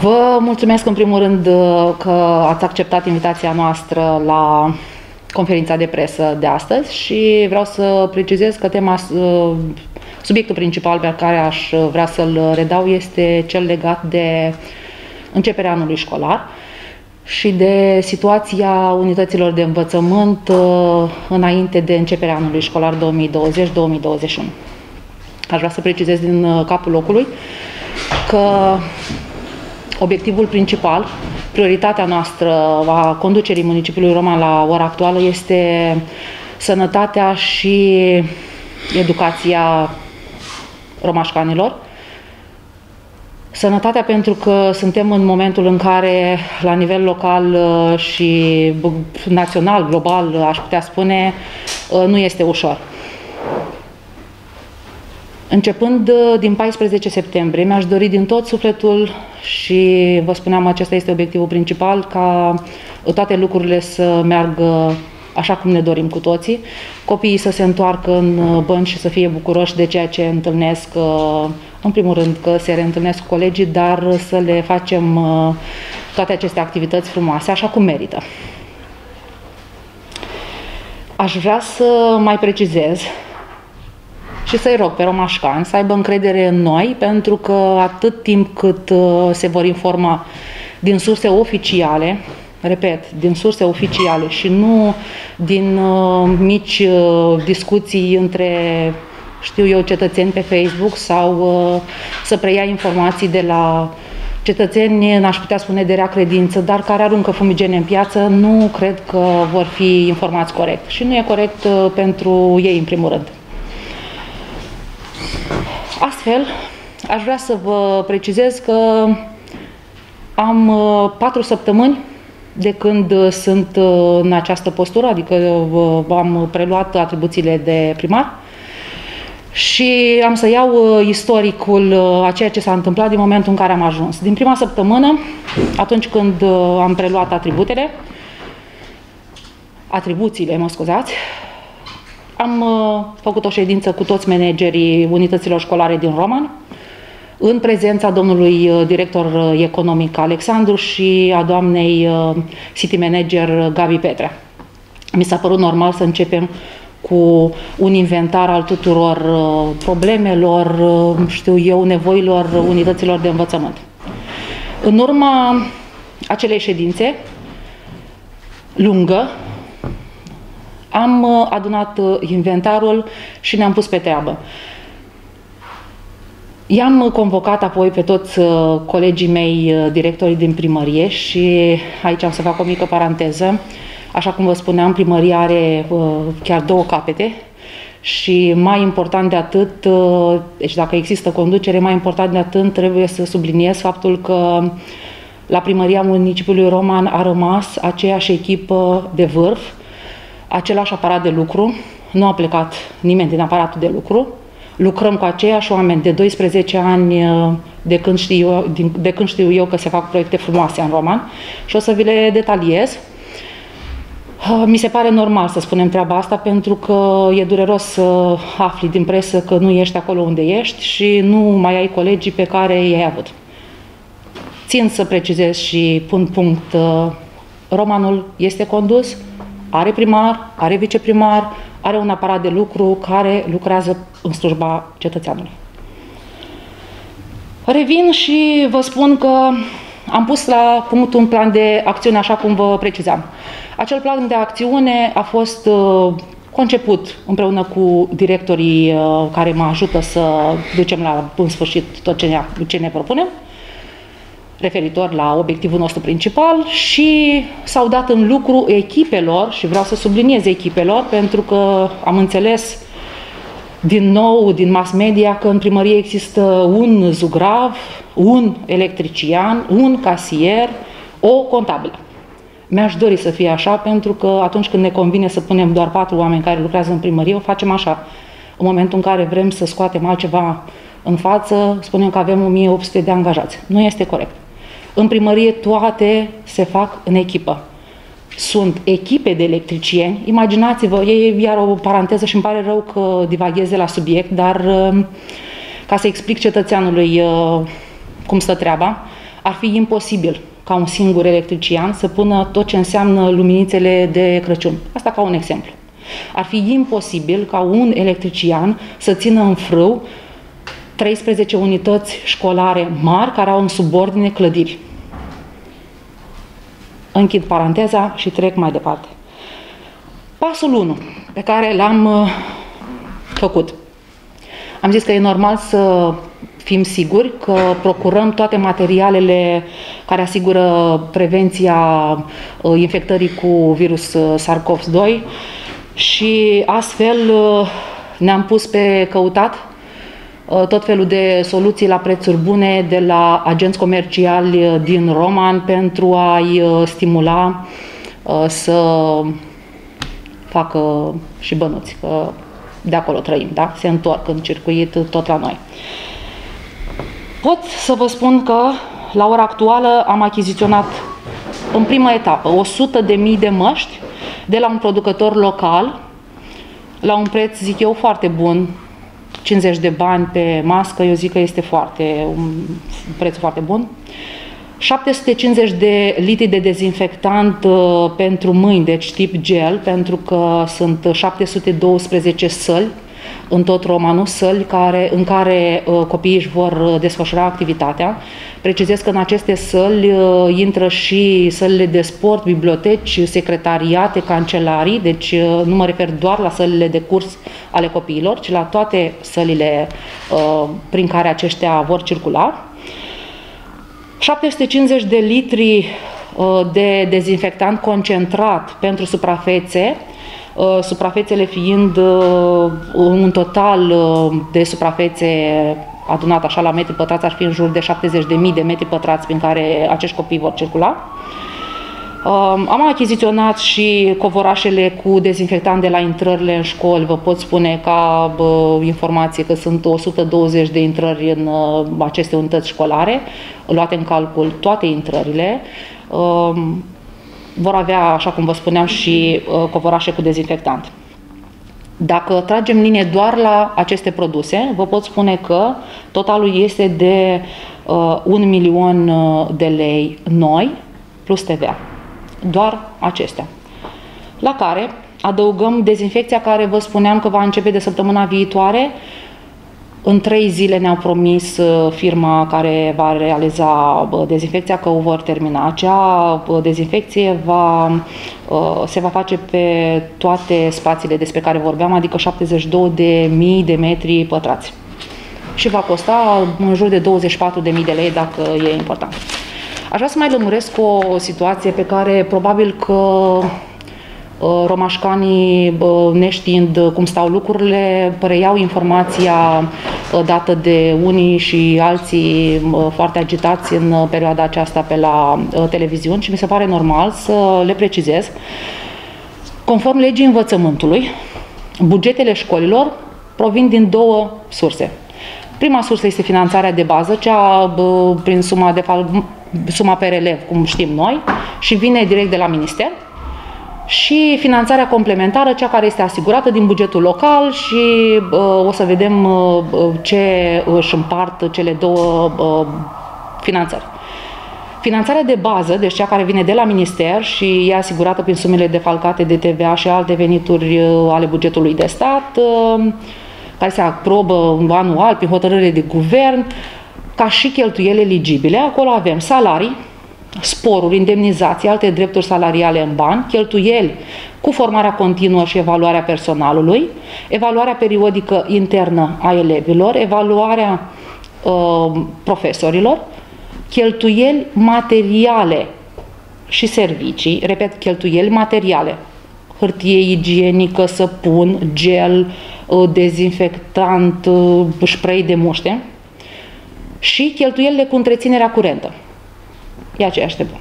Vă mulțumesc în primul rând că ați acceptat invitația noastră la conferința de presă de astăzi și vreau să precizez că tema, subiectul principal pe care aș vrea să-l redau este cel legat de începerea anului școlar și de situația unităților de învățământ uh, înainte de începerea anului școlar 2020-2021. Aș vrea să precizez din uh, capul locului că obiectivul principal, prioritatea noastră a conducerii municipiului Roman la ora actuală este sănătatea și educația romașcanilor, Sănătatea pentru că suntem în momentul în care la nivel local uh, și național, global, aș putea spune, uh, nu este ușor. Începând uh, din 14 septembrie, mi-aș dori din tot sufletul și vă spuneam, acesta este obiectivul principal, ca toate lucrurile să meargă așa cum ne dorim cu toții, copiii să se întoarcă în bănci și să fie bucuroși de ceea ce întâlnesc în primul rând că se reîntâlnesc cu colegii, dar să le facem uh, toate aceste activități frumoase, așa cum merită. Aș vrea să mai precizez și să-i rog pe romașcani să aibă încredere în noi, pentru că atât timp cât uh, se vor informa din surse oficiale, repet, din surse oficiale și nu din uh, mici uh, discuții între știu eu, cetățeni pe Facebook sau uh, să preia informații de la cetățeni, n-aș putea spune de rea credință, dar care aruncă fumigene în piață, nu cred că vor fi informați corect. Și nu e corect uh, pentru ei, în primul rând. Astfel, aș vrea să vă precizez că am uh, patru săptămâni de când sunt în această postură, adică am preluat atribuțiile de primar și am să iau uh, istoricul uh, a ceea ce s-a întâmplat din momentul în care am ajuns. Din prima săptămână, atunci când uh, am preluat atributele, atribuțiile, mă scuzați, am făcut o ședință cu toți managerii unităților școlare din Roman, în prezența domnului director economic Alexandru și a doamnei city manager Gabi Petre. Mi s-a părut normal să începem cu un inventar al tuturor uh, problemelor, uh, știu eu, nevoilor unităților de învățământ. În urma acelei ședințe lungă, am uh, adunat inventarul și ne-am pus pe treabă. I-am convocat apoi pe toți colegii mei directorii din primărie și aici am să fac o mică paranteză. Așa cum vă spuneam, primăria are uh, chiar două capete și mai important de atât, uh, deci dacă există conducere, mai important de atât trebuie să subliniez faptul că la primăria municipiului Roman a rămas aceeași echipă de vârf, același aparat de lucru, nu a plecat nimeni din aparatul de lucru, lucrăm cu aceiași oameni de 12 ani uh, de când știu eu, de când știu eu că se fac proiecte frumoase în Roman și o să vi le detaliez. Ah, mi se pare normal să spunem treaba asta pentru că e dureros să afli din presă că nu ești acolo unde ești și nu mai ai colegii pe care i-ai avut. Țin să precizez și pun punct, uh, romanul este condus, are primar, are viceprimar, are un aparat de lucru care lucrează în slujba cetățeanului. Revin și vă spun că am pus la punct un plan de acțiune așa cum vă precizam. Acel plan de acțiune a fost uh, conceput împreună cu directorii uh, care mă ajută să ducem la în sfârșit tot ce ne, ce ne propunem, referitor la obiectivul nostru principal și s-au dat în lucru echipelor, și vreau să subliniez echipelor, pentru că am înțeles din nou din mass media că în primărie există un zugrav, un electrician, un casier, o contabilă. Mi-aș dori să fie așa, pentru că atunci când ne convine să punem doar patru oameni care lucrează în primărie, o facem așa. În momentul în care vrem să scoatem altceva în față, spunem că avem 1800 de angajați. Nu este corect. În primărie toate se fac în echipă. Sunt echipe de electricieni, imaginați-vă, e iar o paranteză și îmi pare rău că divagheze la subiect, dar um, ca să explic cetățeanului uh, cum stă treaba, Ar fi imposibil ca un singur electrician să pună tot ce înseamnă luminițele de Crăciun. Asta ca un exemplu. Ar fi imposibil ca un electrician să țină în frâu 13 unități școlare mari care au în subordine clădiri. Închid paranteza și trec mai departe. Pasul 1 pe care l-am uh, făcut. Am zis că e normal să fim siguri că procurăm toate materialele care asigură prevenția uh, infectării cu virus uh, SARS-CoV-2 și astfel ne-am pus pe căutat tot felul de soluții la prețuri bune de la agenți comerciali din Roman pentru a-i stimula să facă și bănuți, că de acolo trăim, da? Se întorc în circuit tot la noi. Pot să vă spun că la ora actuală am achiziționat în prima etapă 100 de mii de măști de la un producător local la un preț, zic eu, foarte bun, 50 de bani pe mască, eu zic că este foarte, un preț foarte bun. 750 de litri de dezinfectant uh, pentru mâini, deci tip gel, pentru că sunt 712 săli în tot romanul, săli care, în care uh, copiii își vor uh, desfășura activitatea. Precizez că în aceste săli uh, intră și sălile de sport, biblioteci, secretariate, cancelarii, deci uh, nu mă refer doar la sălile de curs ale copiilor, ci la toate sălile uh, prin care aceștia vor circula. 750 de litri uh, de dezinfectant concentrat pentru suprafețe, uh, suprafețele fiind uh, un total de suprafețe adunat așa la metri pătrați ar fi în jur de 70.000 de metri pătrați prin care acești copii vor circula. Am achiziționat și covorașele cu dezinfectant de la intrările în școli. Vă pot spune ca bă, informație că sunt 120 de intrări în uh, aceste unități școlare, luate în calcul toate intrările. Vor avea, așa cum vă spuneam, și uh, covorașe cu dezinfectant. Dacă tragem linie doar la aceste produse, vă pot spune că totalul este de uh, 1 milion uh, de lei noi plus TVA doar acestea. La care adăugăm dezinfecția care vă spuneam că va începe de săptămâna viitoare. În trei zile ne-au promis uh, firma care va realiza dezinfecția că o vor termina. Acea dezinfecție va, uh, se va face pe toate spațiile despre care vorbeam, adică 72.000 de metri pătrați. Și va costa în jur de 24.000 de lei dacă e important. Aș vrea să mai lămuresc o situație pe care probabil că uh, romașcanii, neștiind cum stau lucrurile, preiau informația uh, dată de unii și alții foarte agitați în perioada aceasta pe la uh, televiziuni și mi se pare normal să le precizez. Conform legii învățământului, bugetele școlilor provin din două surse. Prima sursă este finanțarea de bază, cea prin suma de suma pe relev, cum știm noi, și vine direct de la minister. Și finanțarea complementară, cea care este asigurată din bugetul local și uh, o să vedem uh, ce își împart cele două uh, finanțări. Finanțarea de bază, deci cea care vine de la minister și e asigurată prin sumele defalcate de TVA și alte venituri uh, ale bugetului de stat, uh, care se aprobă anual prin hotărâre de guvern, ca și cheltuieli eligibile. Acolo avem salarii, sporuri, indemnizații, alte drepturi salariale în bani, cheltuieli cu formarea continuă și evaluarea personalului, evaluarea periodică internă a elevilor, evaluarea uh, profesorilor, cheltuieli materiale și servicii, repet, cheltuieli materiale, hârtie igienică, săpun, gel, uh, dezinfectant, uh, spray de muște, și cheltuielile cu întreținerea curentă. E aceeași de bun.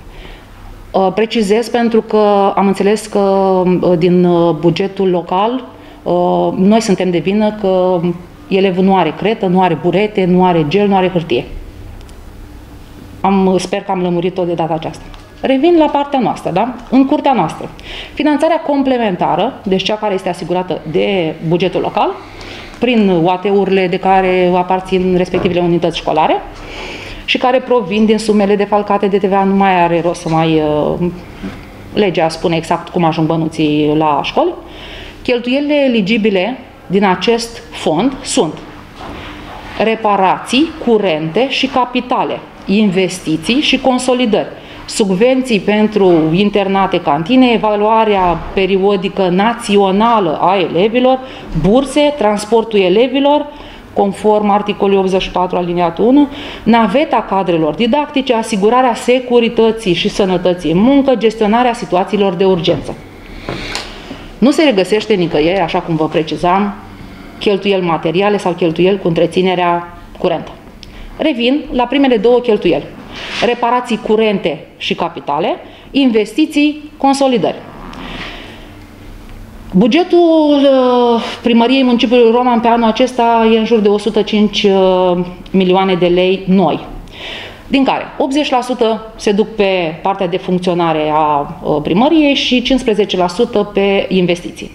Uh, precizez pentru că am înțeles că uh, din uh, bugetul local noi suntem de vină că elevul nu are cretă, nu are burete, nu are gel, nu are hârtie. Am, sper că am lămurit-o de data aceasta. Revin la partea noastră, da? În curtea noastră. Finanțarea complementară, deci cea care este asigurată de bugetul local, prin UAT-urile de care aparțin respectivele unități școlare și care provin din sumele defalcate de TVA, nu mai are rost să mai... Uh, legea spune exact cum ajung bănuții la școli. Cheltuielile eligibile din acest fond sunt reparații curente și capitale, investiții și consolidări, subvenții pentru internate, cantine, evaluarea periodică națională a elevilor, burse, transportul elevilor, conform articolului 84 aliniatul 1, naveta cadrelor didactice, asigurarea securității și sănătății în muncă, gestionarea situațiilor de urgență. Nu se regăsește nicăieri, așa cum vă precizam, cheltuieli materiale sau cheltuieli cu întreținerea curentă. Revin la primele două cheltuieli. Reparații curente și capitale, investiții, consolidări. Bugetul uh, primăriei municipiului Roman pe anul acesta e în jur de 105 uh, milioane de lei noi, din care 80% se duc pe partea de funcționare a uh, primăriei și 15% pe investiții.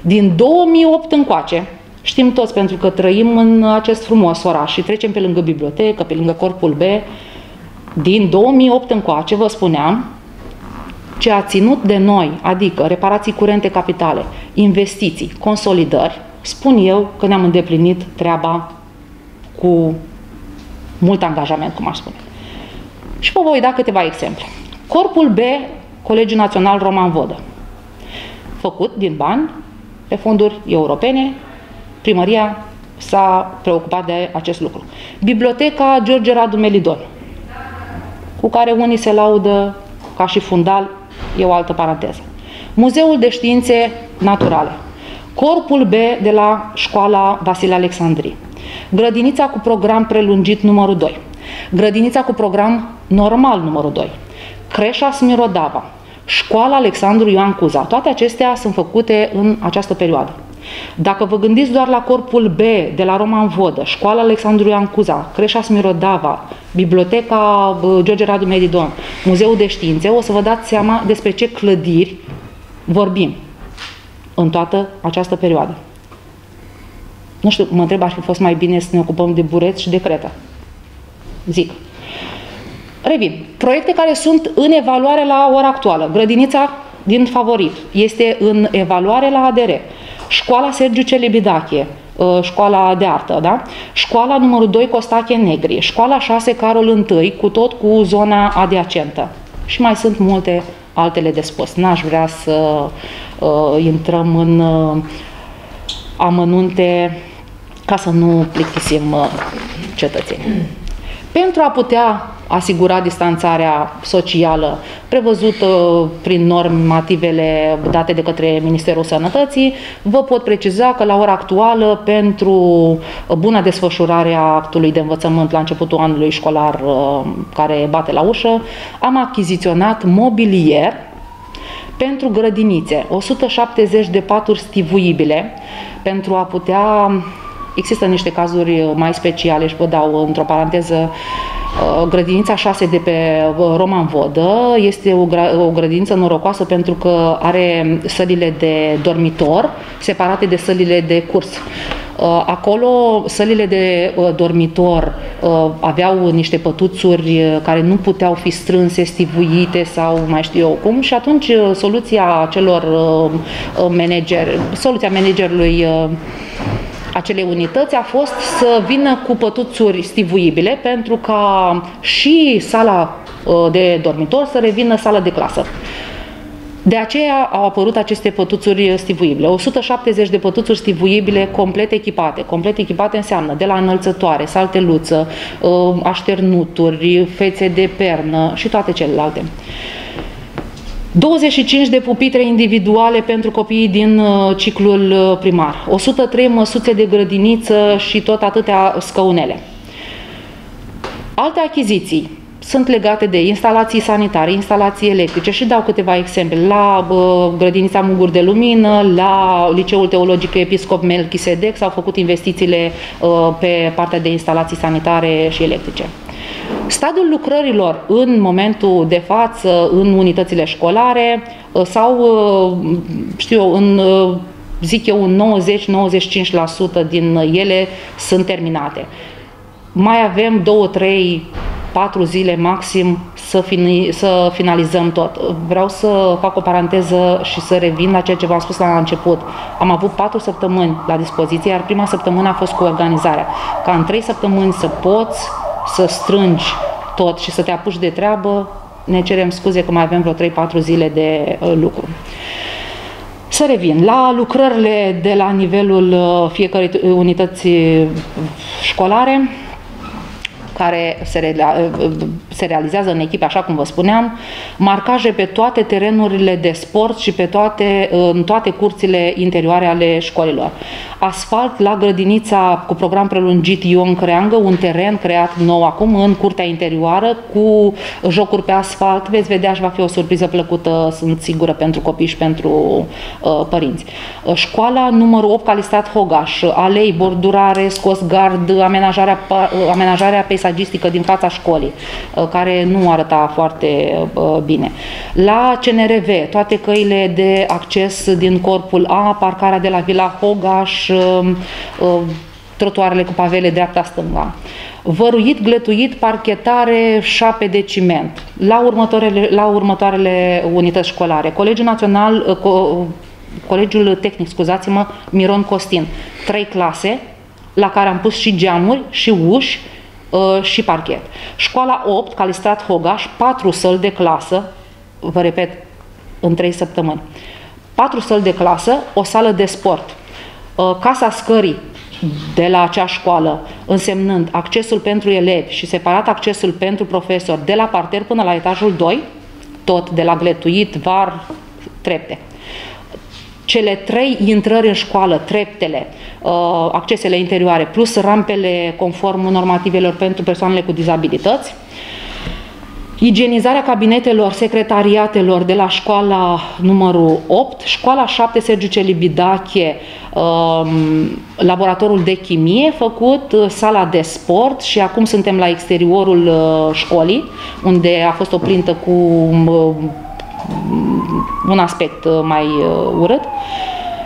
Din 2008 încoace, știm toți pentru că trăim în acest frumos oraș și trecem pe lângă bibliotecă, pe lângă Corpul B, din 2008 încoace, vă spuneam, ce a ținut de noi, adică reparații curente capitale, investiții, consolidări, spun eu că ne-am îndeplinit treaba cu mult angajament, cum aș spune. Și vă voi da câteva exemple. Corpul B, Colegiul Național Roman Vodă, făcut din bani pe fonduri europene, primăria s-a preocupat de acest lucru. Biblioteca George Radu Melidon, cu care unii se laudă ca și fundal, e o altă paranteză. Muzeul de Științe Naturale, Corpul B de la Școala Vasile Alexandrii, Grădinița cu program prelungit numărul 2, Grădinița cu program normal numărul 2, Creșa Smirodava, Școala Alexandru Ioan Cuza. Toate acestea sunt făcute în această perioadă. Dacă vă gândiți doar la corpul B de la Roman Vodă, Școala Alexandru Ioan Cuza, Creșa Smirodava, Biblioteca George Radu Medidon, Muzeul de Științe, o să vă dați seama despre ce clădiri vorbim în toată această perioadă. Nu știu, mă întreb, ar fi fost mai bine să ne ocupăm de bureți și de cretă. Zic. Revin. Proiecte care sunt în evaluare la ora actuală. Grădinița din favorit este în evaluare la ADR. Școala Sergiu Celibidache, uh, școala de artă, da? Școala numărul 2 Costache Negri, școala 6 Carol I, cu tot cu zona adiacentă. Și mai sunt multe altele de spus. N-aș vrea să uh, intrăm în uh, amănunte ca să nu plictisim uh, cetățenii. Pentru a putea asigura distanțarea socială prevăzută prin normativele date de către Ministerul Sănătății, vă pot preciza că la ora actuală, pentru buna desfășurare a actului de învățământ la începutul anului școlar uh, care bate la ușă, am achiziționat mobilier pentru grădinițe, 170 de paturi stivuibile, pentru a putea Există niște cazuri mai speciale și vă dau într-o paranteză Uh, grădinița 6 de pe uh, Roman Vodă este o, o grădiniță norocoasă pentru că are sălile de dormitor separate de sălile de curs. Uh, acolo sălile de dormitor aveau niște pătuțuri care nu puteau fi strânse, stivuite sau mai știu eu cum și atunci soluția celor manageri, soluția managerului acelei unități a fost să vină cu pătuțuri stivuibile pentru ca și sala uh, de dormitor să revină sală de clasă. De aceea au apărut aceste pătuțuri stivuibile. 170 de pătuțuri stivuibile complet echipate. Complet echipate înseamnă de la înălțătoare, salteluță, uh, așternuturi, fețe de pernă și toate celelalte. 25 de pupitre individuale pentru copiii din uh, ciclul uh, primar, 103 măsuțe de grădiniță și tot atâtea scăunele. Alte achiziții sunt legate de instalații sanitare, instalații electrice și dau câteva exemple. La uh, grădinița Mugur de Lumină, la Liceul Teologic Episcop Melchisedec s-au făcut investițiile uh, pe partea de instalații sanitare și electrice. Stadiul lucrărilor în momentul de față în unitățile școlare uh, sau, uh, știu eu, în uh, zic eu, un 90-95% din ele sunt terminate. Mai avem două, trei patru zile maxim să, fini, să finalizăm tot. Vreau să fac o paranteză și să revin la ceea ce v-am spus la început. Am avut patru săptămâni la dispoziție, iar prima săptămână a fost cu organizarea. Ca în trei săptămâni să poți să strângi tot și să te apuci de treabă, ne cerem scuze că mai avem vreo 3-4 zile de uh, lucru. Să revin la lucrările de la nivelul uh, fiecărei unități școlare care se, rea, se realizează în echipe, așa cum vă spuneam, marcaje pe toate terenurile de sport și pe toate, în toate curțile interioare ale școlilor. Asfalt la grădinița cu program prelungit Ion Creangă, un teren creat nou acum în curtea interioară cu jocuri pe asfalt. Veți vedea și va fi o surpriză plăcută, sunt sigură, pentru copii și pentru uh, părinți. Școala numărul 8, Calistat Hogaș, alei, bordurare, scos gard, amenajarea, amenajarea peisajului peisagistică din fața școlii, uh, care nu arăta foarte uh, bine. La CNRV, toate căile de acces din corpul A, parcarea de la Vila Hogaș, uh, trotuarele cu pavele dreapta-stânga. Văruit, gletuit, parchetare, șape de ciment. La următoarele, la următoarele unități școlare. Colegiul Național, co, Colegiul Tehnic, scuzați-mă, Miron Costin. Trei clase, la care am pus și geamuri și uși Uh, și parchet. Școala 8, Calistrat Hogaș, 4 săli de clasă, vă repet, în 3 săptămâni. 4 săli de clasă, o sală de sport. Uh, casa scării de la acea școală, însemnând accesul pentru elevi și separat accesul pentru profesori de la parter până la etajul 2, tot de la gletuit, var, trepte cele trei intrări în școală, treptele, uh, accesele interioare, plus rampele conform normativelor pentru persoanele cu dizabilități, Igienizarea cabinetelor, secretariatelor de la școala numărul 8, școala 7 Sergiu Celibidache, um, laboratorul de chimie făcut, uh, sala de sport și acum suntem la exteriorul uh, școlii, unde a fost o plintă cu um, un aspect uh, mai uh, urât.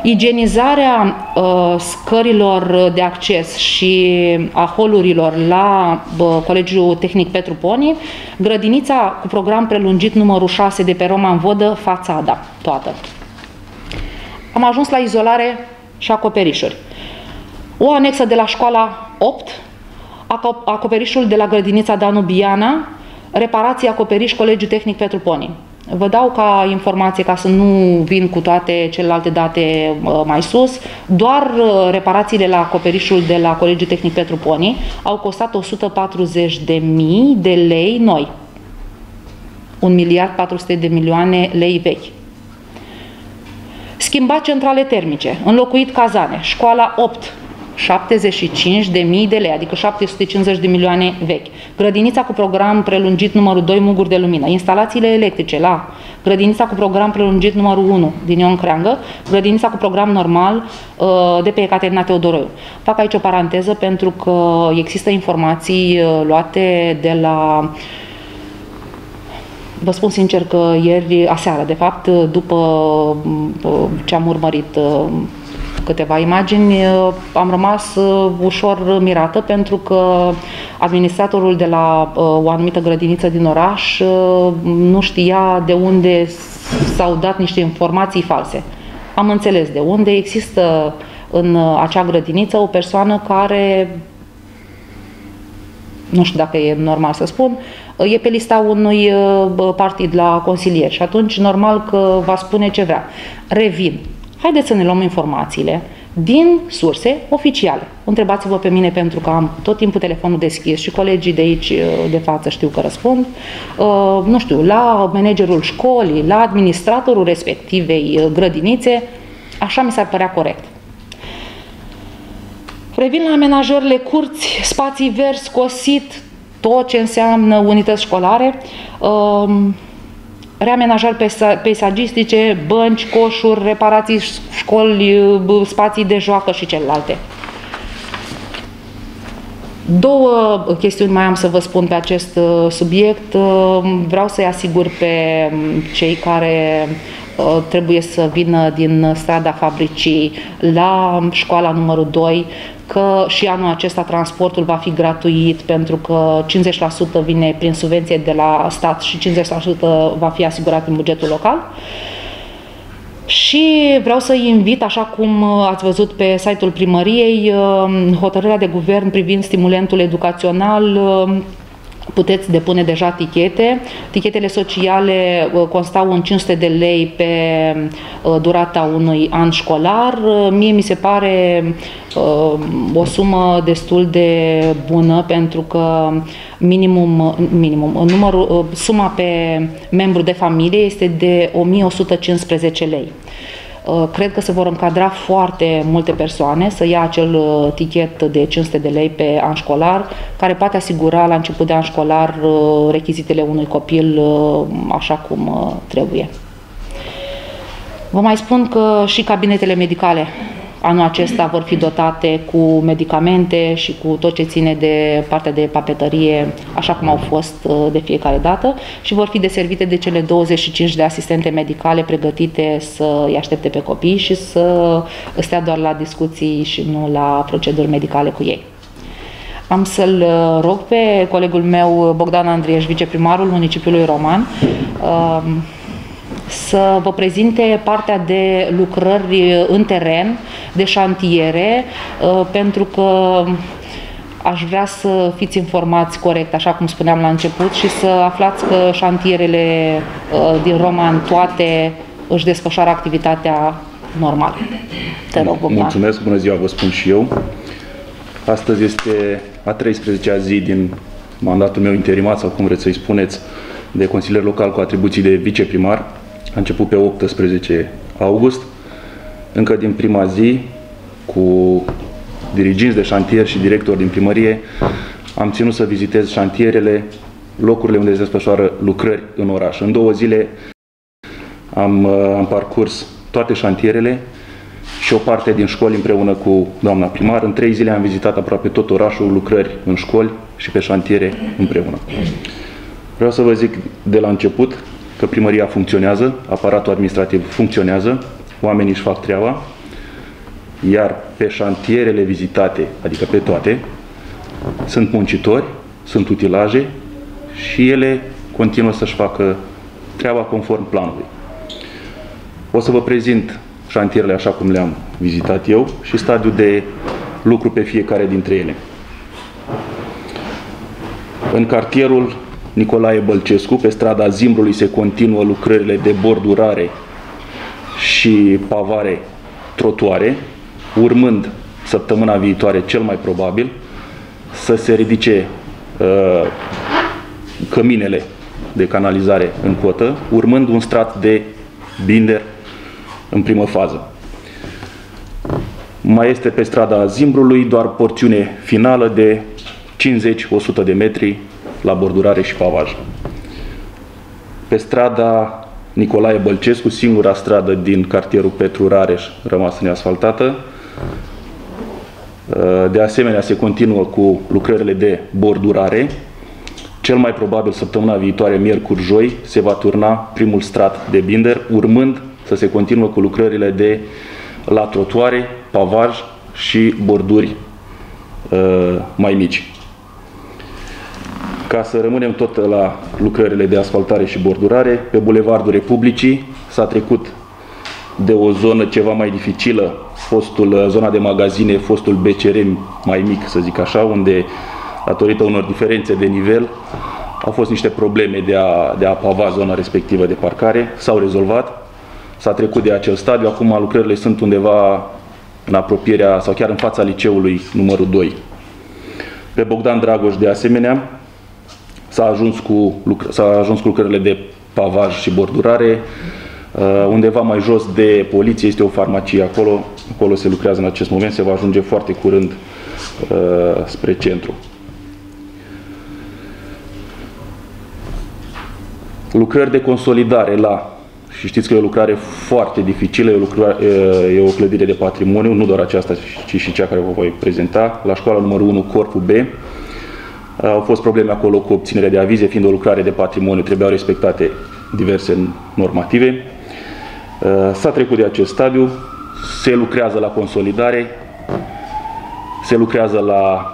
Igienizarea uh, scărilor de acces și a holurilor la uh, Colegiul Tehnic Petru Poni, grădinița cu program prelungit numărul 6 de pe Roman Vodă, fațada toată. Am ajuns la izolare și acoperișuri. O anexă de la școala 8, acoperișul de la grădinița Danubiana, reparații acoperiș Colegiul Tehnic Petru Poni. Vă dau ca informație, ca să nu vin cu toate celelalte date uh, mai sus, doar uh, reparațiile la acoperișul de la Colegiul Tehnic Petru Poni au costat 140 de mii de lei noi. 1 miliard 400 de milioane lei vechi. Schimbat centrale termice, înlocuit cazane, școala 8, 75 de mii de lei, adică 750 de milioane vechi. Grădinița cu program prelungit numărul 2, muguri de lumină. Instalațiile electrice la grădinița cu program prelungit numărul 1 din Ion Creangă, grădinița cu program normal uh, de pe Ecaterina Teodoroiu. Fac aici o paranteză pentru că există informații uh, luate de la Vă spun sincer că ieri, aseară, de fapt, după uh, ce am urmărit câteva imagini, uh, am rămas uh, ușor mirată pentru că administratorul de la uh, o anumită grădiniță din oraș nu știa de unde s-au dat niște informații false. Am înțeles de unde există în acea grădiniță o persoană care nu știu dacă e normal să spun, e pe lista unui partid la consilier și atunci normal că va spune ce vrea. Revin. Haideți să ne luăm informațiile din surse oficiale. Întrebați-vă pe mine pentru că am tot timpul telefonul deschis și colegii de aici de față știu că răspund. Uh, nu știu, la managerul școlii, la administratorul respectivei uh, grădinițe, așa mi s-ar părea corect. Revin la amenajările curți, spații verzi, cosit, tot ce înseamnă unități școlare. Uh, reamenajări peisagistice, bănci, coșuri, reparații școli, spații de joacă și celelalte. Două chestiuni mai am să vă spun pe acest uh, subiect. Uh, vreau să-i asigur pe um, cei care uh, trebuie să vină din strada fabricii la școala numărul 2 că și anul acesta transportul va fi gratuit pentru că 50% vine prin subvenție de la stat și 50% va fi asigurat în bugetul local. Și vreau să-i invit, așa cum ați văzut pe site-ul primăriei, hotărârea de guvern privind stimulentul educațional puteți depune deja tichete. Tichetele sociale uh, constau în 500 de lei pe uh, durata unui an școlar. Uh, mie mi se pare o sumă destul de bună pentru că minimum, minimum numărul, suma pe membru de familie este de 1115 lei. Uh, cred că se vor încadra foarte multe persoane să ia acel uh, tichet de 500 de lei pe an școlar, care poate asigura la început de an școlar uh, rechizitele unui copil așa cum trebuie. Vă mai spun că și cabinetele medicale Anul acesta vor fi dotate cu medicamente și cu tot ce ține de partea de papetărie, așa cum au fost uh, de fiecare dată și vor fi deservite de cele 25 de asistente medicale pregătite să îi aștepte pe copii și să stea doar la discuții și nu la proceduri medicale cu ei. Am să-l uh, rog pe colegul meu, Bogdan Andrieș, viceprimarul municipiului Roman, uh, să vă prezinte partea de lucrări în teren, de șantiere, uh, pentru că aș vrea să fiți informați corect, așa cum spuneam la început, și să aflați că șantierele uh, din Roman toate își desfășoară activitatea normal. Te rog, Bogdan. Mulțumesc, bună ziua, vă spun și eu. Astăzi este a 13-a zi din mandatul meu interimat, sau cum vreți să-i spuneți, de consilier local cu atribuții de viceprimar. A început pe 18 august. Încă din prima zi, cu diriginți de șantier și directori din primărie, am ținut să vizitez șantierele, locurile unde se desfășoară lucrări în oraș. În două zile am, uh, am parcurs toate șantierele și o parte din școli împreună cu doamna primar. În trei zile am vizitat aproape tot orașul, lucrări în școli și pe șantiere împreună. Vreau să vă zic de la început că primăria funcționează, aparatul administrativ funcționează, oamenii își fac treaba, iar pe șantierele vizitate, adică pe toate, sunt muncitori, sunt utilaje și ele continuă să-și facă treaba conform planului. O să vă prezint șantierele așa cum le-am vizitat eu și stadiul de lucru pe fiecare dintre ele. În cartierul Nicolae Bălcescu, pe strada Zimbrului se continuă lucrările de bordurare și pavare trotuare, urmând săptămâna viitoare cel mai probabil să se ridice uh, căminele de canalizare în cotă, urmând un strat de binder în primă fază. Mai este pe strada Zimbrului doar porțiune finală de 50-100 de metri la bordurare și pavaj. Pe strada Nicolae Bălcescu, singura stradă din cartierul Petru Rareș rămasă neasfaltată. De asemenea, se continuă cu lucrările de bordurare. Cel mai probabil săptămâna viitoare, miercuri, joi, se va turna primul strat de binder, urmând să se continuă cu lucrările de la trotuare, pavaj și borduri uh, mai mici. Ca să rămânem tot la lucrările de asfaltare și bordurare, pe Bulevardul Republicii s-a trecut de o zonă ceva mai dificilă, fostul, zona de magazine, fostul BCR mai mic, să zic așa, unde, datorită unor diferențe de nivel, au fost niște probleme de a, de a pava zona respectivă de parcare, s-au rezolvat, s-a trecut de acel stadiu, acum lucrările sunt undeva în apropierea sau chiar în fața liceului numărul 2. Pe Bogdan Dragoș, de asemenea, S-a ajuns cu, s-a ajuns cu lucrările de pavaj și bordurare. Uh, undeva mai jos de poliție este o farmacie acolo. Acolo se lucrează în acest moment, se va ajunge foarte curând uh, spre centru. Lucrări de consolidare la și știți că e o lucrare foarte dificilă, e o, lucrare, e o clădire de patrimoniu, nu doar aceasta, ci și cea care vă voi prezenta, la școala numărul 1, Corpul B, au fost probleme acolo cu obținerea de avize, fiind o lucrare de patrimoniu, trebuiau respectate diverse normative. Uh, s-a trecut de acest stadiu, se lucrează la consolidare Se lucrează la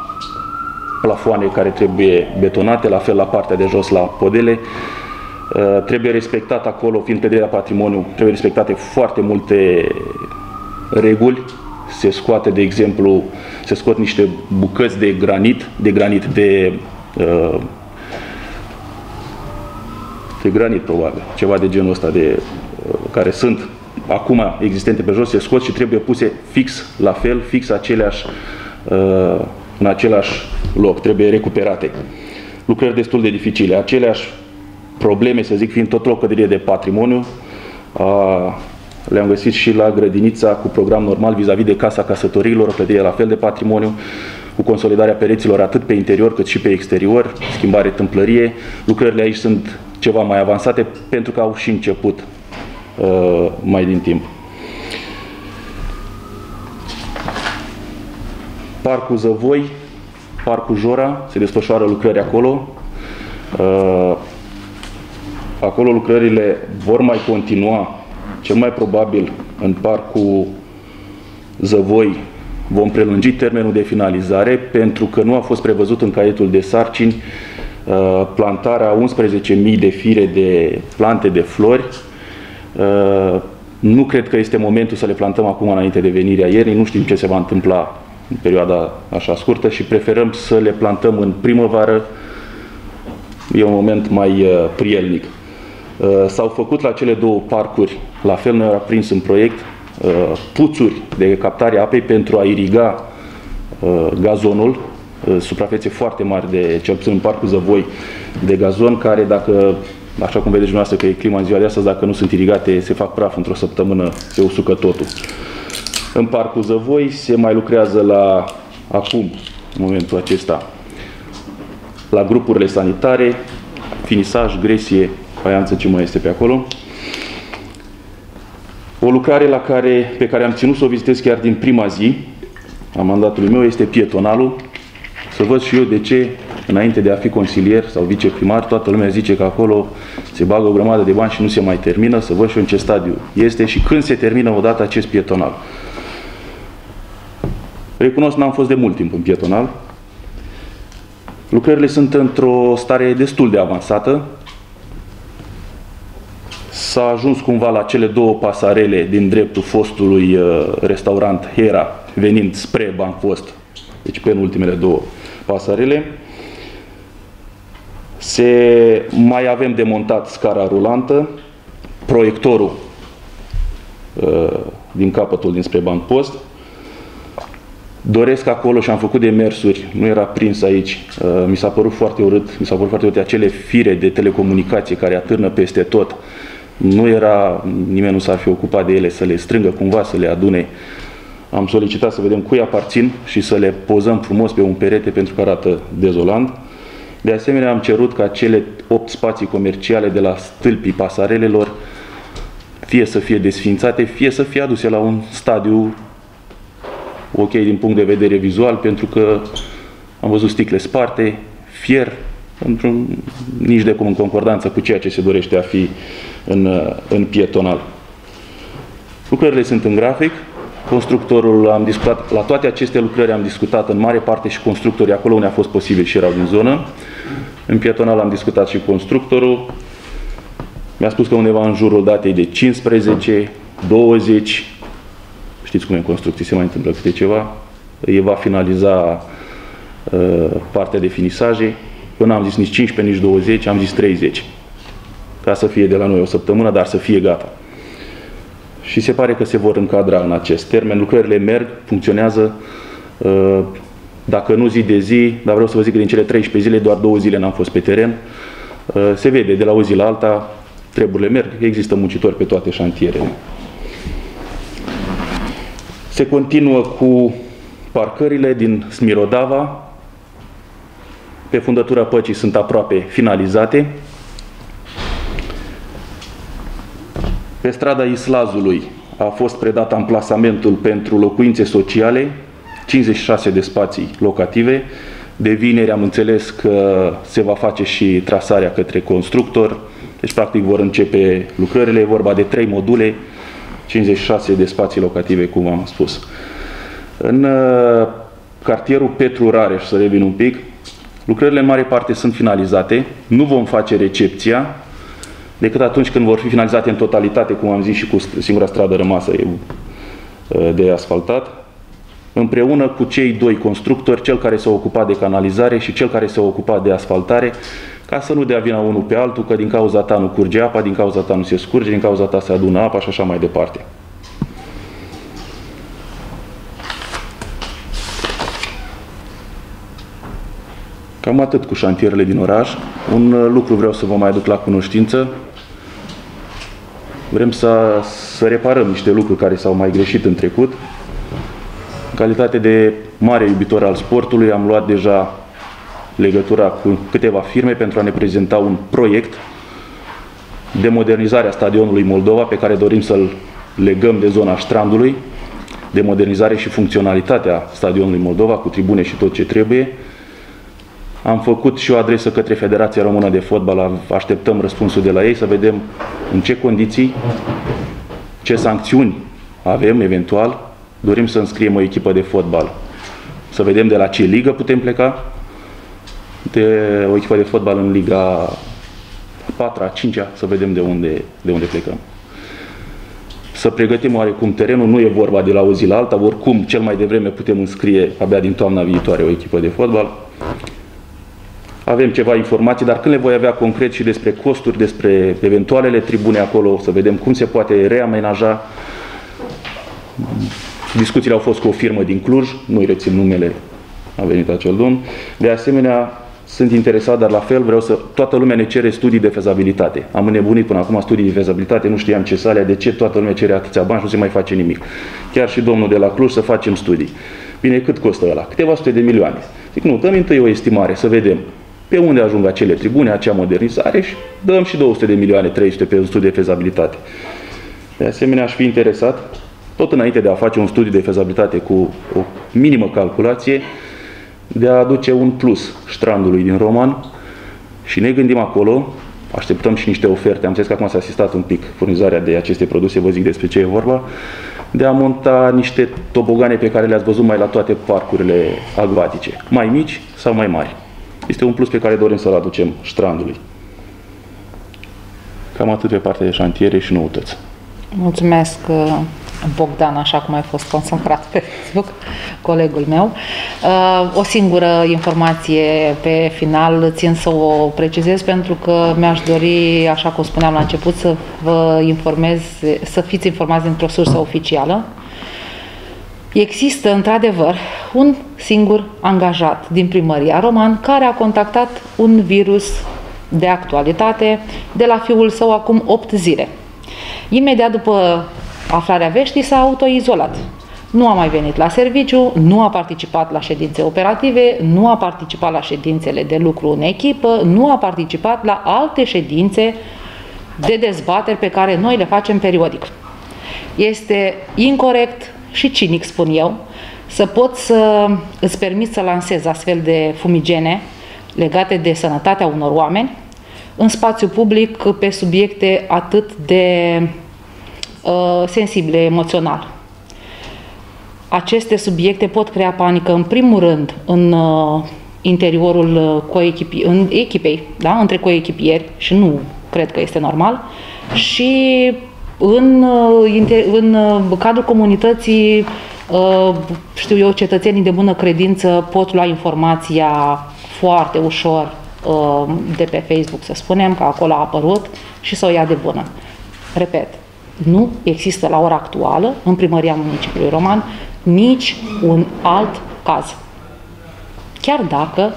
plafoane care trebuie betonate, la fel la partea de jos la podele. Uh, trebuie respectat acolo, fiind clădirea patrimoniu, trebuie respectate foarte multe reguli. Se scoate, de exemplu, se scot niște bucăți de granit, de granit de uh, de granit probabil, ceva de genul ăsta de, uh, care sunt acum existente pe jos, se scot și trebuie puse fix la fel, fix aceleași, în același loc, trebuie recuperate. Lucrări destul de dificile, aceleași probleme, să zic, fiind tot o cădere de patrimoniu, le-am găsit și la grădinița cu program normal vis-a-vis -vis de Casa Căsătorilor, o clădire la fel de patrimoniu, cu consolidarea pereților atât pe interior cât și pe exterior, schimbare tâmplărie. Lucrările aici sunt ceva mai avansate pentru că au și început uh, mai din timp. Parcul Zăvoi, Parcul Jora, se desfășoară lucrări acolo. Uh, acolo lucrările vor mai continua, cel mai probabil în Parcul Zăvoi vom prelungi termenul de finalizare pentru că nu a fost prevăzut în caietul de sarcini uh, plantarea 11.000 de fire de plante de flori. Uh, nu cred că este momentul să le plantăm acum înainte de venirea iernii, nu știm ce se va întâmpla în perioada așa scurtă și preferăm să le plantăm în primăvară. E un moment mai uh, prielnic. Uh, s-au făcut la cele două parcuri, la fel noi am prins în proiect, uh, puțuri de captare apei pentru a iriga gazonul, suprafețe foarte mari de, cel puțin în parcul Zăvoi, de gazon, care dacă, așa cum vedeți dumneavoastră că e clima în ziua de astăzi, dacă nu sunt irigate, se fac praf într-o săptămână, se usucă totul. În Parcul Zăvoi se mai lucrează la, acum, în momentul acesta, la grupurile sanitare, finisaj, gresie, faianță, ce mai este pe acolo. O lucrare la care, pe care am ținut să o vizitez chiar din prima zi a mandatului meu este pietonalul. Să văd și eu de ce, înainte de a fi consilier sau viceprimar, toată lumea zice că acolo se bagă o grămadă de bani și nu se mai termină. Să văd și eu în ce stadiu este și când se termină odată acest pietonal. Recunosc, n-am fost de mult timp în pietonal. Lucrările sunt într-o stare destul de avansată. S-a ajuns cumva la cele două pasarele din dreptul fostului uh, restaurant Hera, venind spre Bancost, deci penultimele două pasarele. Se mai avem demontat scara rulantă, proiectorul uh, din capătul dinspre Bancost, doresc acolo și am făcut demersuri, nu era prins aici, uh, mi s-a părut foarte urât, mi s-a părut foarte urât acele fire de telecomunicație care atârnă peste tot. Nu era, nimeni nu s-ar fi ocupat de ele, să le strângă cumva, să le adune. Am solicitat să vedem cui aparțin și să le pozăm frumos pe un perete pentru că arată dezolant. De asemenea, am cerut ca cele 8 spații comerciale de la stâlpii pasarelelor fie să fie desfințate, fie să fie aduse la un stadiu ok din punct de vedere vizual, pentru că am văzut sticle sparte, fier, într-un, nici de cum în concordanță cu ceea ce se dorește a fi în, în pietonal. Lucrările sunt în grafic, constructorul am discutat, la toate aceste lucrări am discutat în mare parte și constructorii acolo unde a fost posibil și erau din zonă. În pietonal am discutat și constructorul. Mi-a spus că undeva în jurul datei de 15, 20, Știți cum e în construcții, se mai întâmplă câte ceva. E va finaliza uh, partea de finisaje. Eu n-am zis nici 15, nici 20, am zis 30. Ca să fie de la noi o săptămână, dar să fie gata. Și se pare că se vor încadra în acest termen. Lucrările merg, funcționează. Uh, dacă nu zi de zi, dar vreau să vă zic că din cele 13 zile, doar două zile n-am fost pe teren. Uh, se vede de la o zi la alta, treburile merg, există muncitori pe toate șantierele. Se continuă cu parcările din Smirodava. Pe fundătura păcii sunt aproape finalizate. Pe strada Islazului a fost predat amplasamentul pentru locuințe sociale, 56 de spații locative. De vineri am înțeles că se va face și trasarea către constructor, deci practic vor începe lucrările, e vorba de trei module, 56 de spații locative, cum am spus. În uh, cartierul Petru Rareș, să revin un pic, lucrările în mare parte sunt finalizate, nu vom face recepția, decât atunci când vor fi finalizate în totalitate, cum am zis și cu singura stradă rămasă de asfaltat, împreună cu cei doi constructori, cel care s-a ocupat de canalizare și cel care s-a ocupat de asfaltare, ca să nu dea vina unul pe altul, că din cauza ta nu curge apa, din cauza ta nu se scurge, din cauza ta se adună apa și așa mai departe. Cam atât cu șantierele din oraș. Un uh, lucru vreau să vă mai aduc la cunoștință. Vrem să, să reparăm niște lucruri care s-au mai greșit în trecut. În calitate de mare iubitor al sportului, am luat deja legătura cu câteva firme pentru a ne prezenta un proiect de modernizare a stadionului Moldova pe care dorim să-l legăm de zona strandului, de modernizare și funcționalitatea stadionului Moldova cu tribune și tot ce trebuie. Am făcut și o adresă către Federația Română de Fotbal, așteptăm răspunsul de la ei să vedem în ce condiții, ce sancțiuni avem eventual dorim să înscriem o echipă de fotbal. Să vedem de la ce ligă putem pleca, de o echipă de fotbal în Liga 4 a 5 -a, să vedem de unde, de unde plecăm. Să pregătim oarecum terenul, nu e vorba de la o zi la alta, oricum cel mai devreme putem înscrie abia din toamna viitoare o echipă de fotbal. Avem ceva informații, dar când le voi avea concret și despre costuri, despre eventualele tribune acolo, să vedem cum se poate reamenaja Discuțiile au fost cu o firmă din Cluj, nu-i rețin numele, a venit acel domn. De asemenea, sunt interesat, dar la fel vreau să... Toată lumea ne cere studii de fezabilitate. Am înnebunit până acum studii de fezabilitate, nu știam ce sale, de ce toată lumea cere atâția bani și nu se mai face nimic. Chiar și domnul de la Cluj să facem studii. Bine, cât costă ăla? Câteva sute de milioane. Zic, nu, dăm întâi o estimare, să vedem pe unde ajung acele tribune, acea modernizare și dăm și 200 de milioane, 300 pe un studiu de fezabilitate. De asemenea, aș fi interesat tot înainte de a face un studiu de fezabilitate cu o minimă calculație, de a aduce un plus strandului din Roman și ne gândim acolo, așteptăm și niște oferte, am zis că acum s-a asistat un pic furnizarea de aceste produse, vă zic despre ce e vorba, de a monta niște tobogane pe care le-ați văzut mai la toate parcurile acvatice, mai mici sau mai mari. Este un plus pe care dorim să-l aducem strandului. Cam atât pe partea de șantiere și noutăți. Mulțumesc uh, Bogdan, așa cum ai fost consacrat pe Facebook, colegul meu. Uh, o singură informație pe final, țin să o precizez pentru că mi-aș dori, așa cum spuneam la început, să vă informez, să fiți informați dintr-o sursă oficială. Există, într-adevăr, un singur angajat din primăria Roman care a contactat un virus de actualitate de la fiul său acum 8 zile. Imediat după aflarea veștii s-a autoizolat. Nu a mai venit la serviciu, nu a participat la ședințe operative, nu a participat la ședințele de lucru în echipă, nu a participat la alte ședințe de dezbateri pe care noi le facem periodic. Este incorrect și cinic, spun eu, să pot să îți permit să lansezi astfel de fumigene legate de sănătatea unor oameni în spațiu public pe subiecte atât de Uh, sensibile emoțional. Aceste subiecte pot crea panică, în primul rând, în uh, interiorul uh, coechipi, în echipei, da? între coechipieri și nu cred că este normal, și în, în cadrul comunității, știu eu, cetățenii de bună credință pot lua informația foarte ușor de pe Facebook, să spunem, că acolo a apărut și să o ia de bună. Repet, nu există la ora actuală, în primăria municipiului Roman, nici un alt caz. Chiar dacă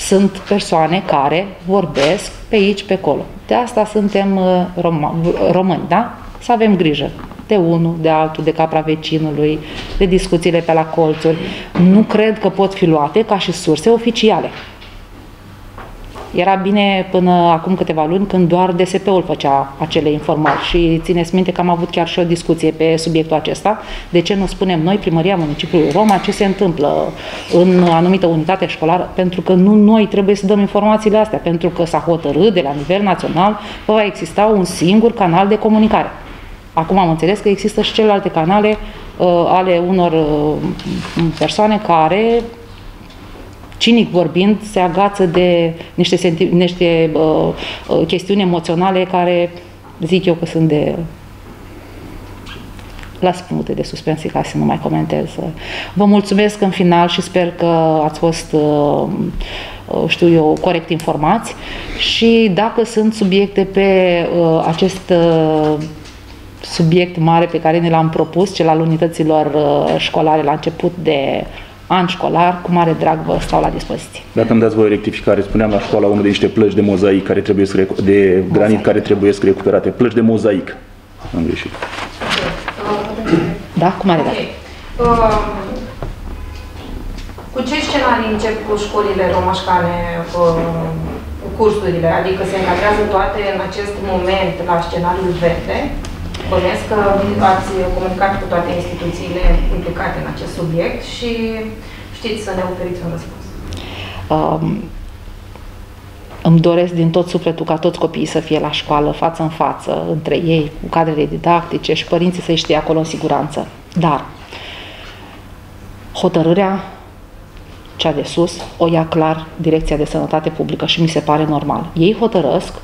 sunt persoane care vorbesc pe aici, pe acolo. De asta suntem uh, români, da? Să avem grijă de unul, de altul, de capra vecinului, de discuțiile pe la colțuri. Nu cred că pot fi luate ca și surse oficiale. Era bine până acum câteva luni când doar DSP-ul făcea acele informări și țineți minte că am avut chiar și o discuție pe subiectul acesta. De ce nu spunem noi, Primăria Municipiului Roma, ce se întâmplă în anumită unitate școlară? Pentru că nu noi trebuie să dăm informațiile astea, pentru că s-a hotărât de la nivel național că va exista un singur canal de comunicare. Acum am înțeles că există și celelalte canale ale unor persoane care cinic vorbind, se agață de niște, senti- niște uh, uh, chestiuni emoționale care zic eu că sunt de las puncte de suspensie ca să nu mai comentez. Vă mulțumesc în final și sper că ați fost, uh, uh, știu eu, corect informați și dacă sunt subiecte pe uh, acest subiect mare pe care ne l-am propus, cel al unităților școlare la început de an școlar, cu mare drag vă stau la dispoziție. Dacă îmi dați voi rectificare, spuneam la școala unul de niște plăci de mozaic care trebuie să de granit mozaic. care trebuie să recuperate. Plăci de mozaic. Am greșit. Da, cu mare drag. Okay. Uh, cu ce scenarii încep cu școlile romașcane uh, cursurile? Adică se încadrează toate în acest moment la scenariul verde? Bănuiesc că ați comunicat cu toate instituțiile implicate în acest subiect și știți să ne oferiți un răspuns. Um, îmi doresc din tot sufletul ca toți copiii să fie la școală, față în față, între ei, cu cadrele didactice și părinții să-i știe acolo în siguranță. Dar hotărârea cea de sus o ia clar Direcția de Sănătate Publică și mi se pare normal. Ei hotărăsc, uh,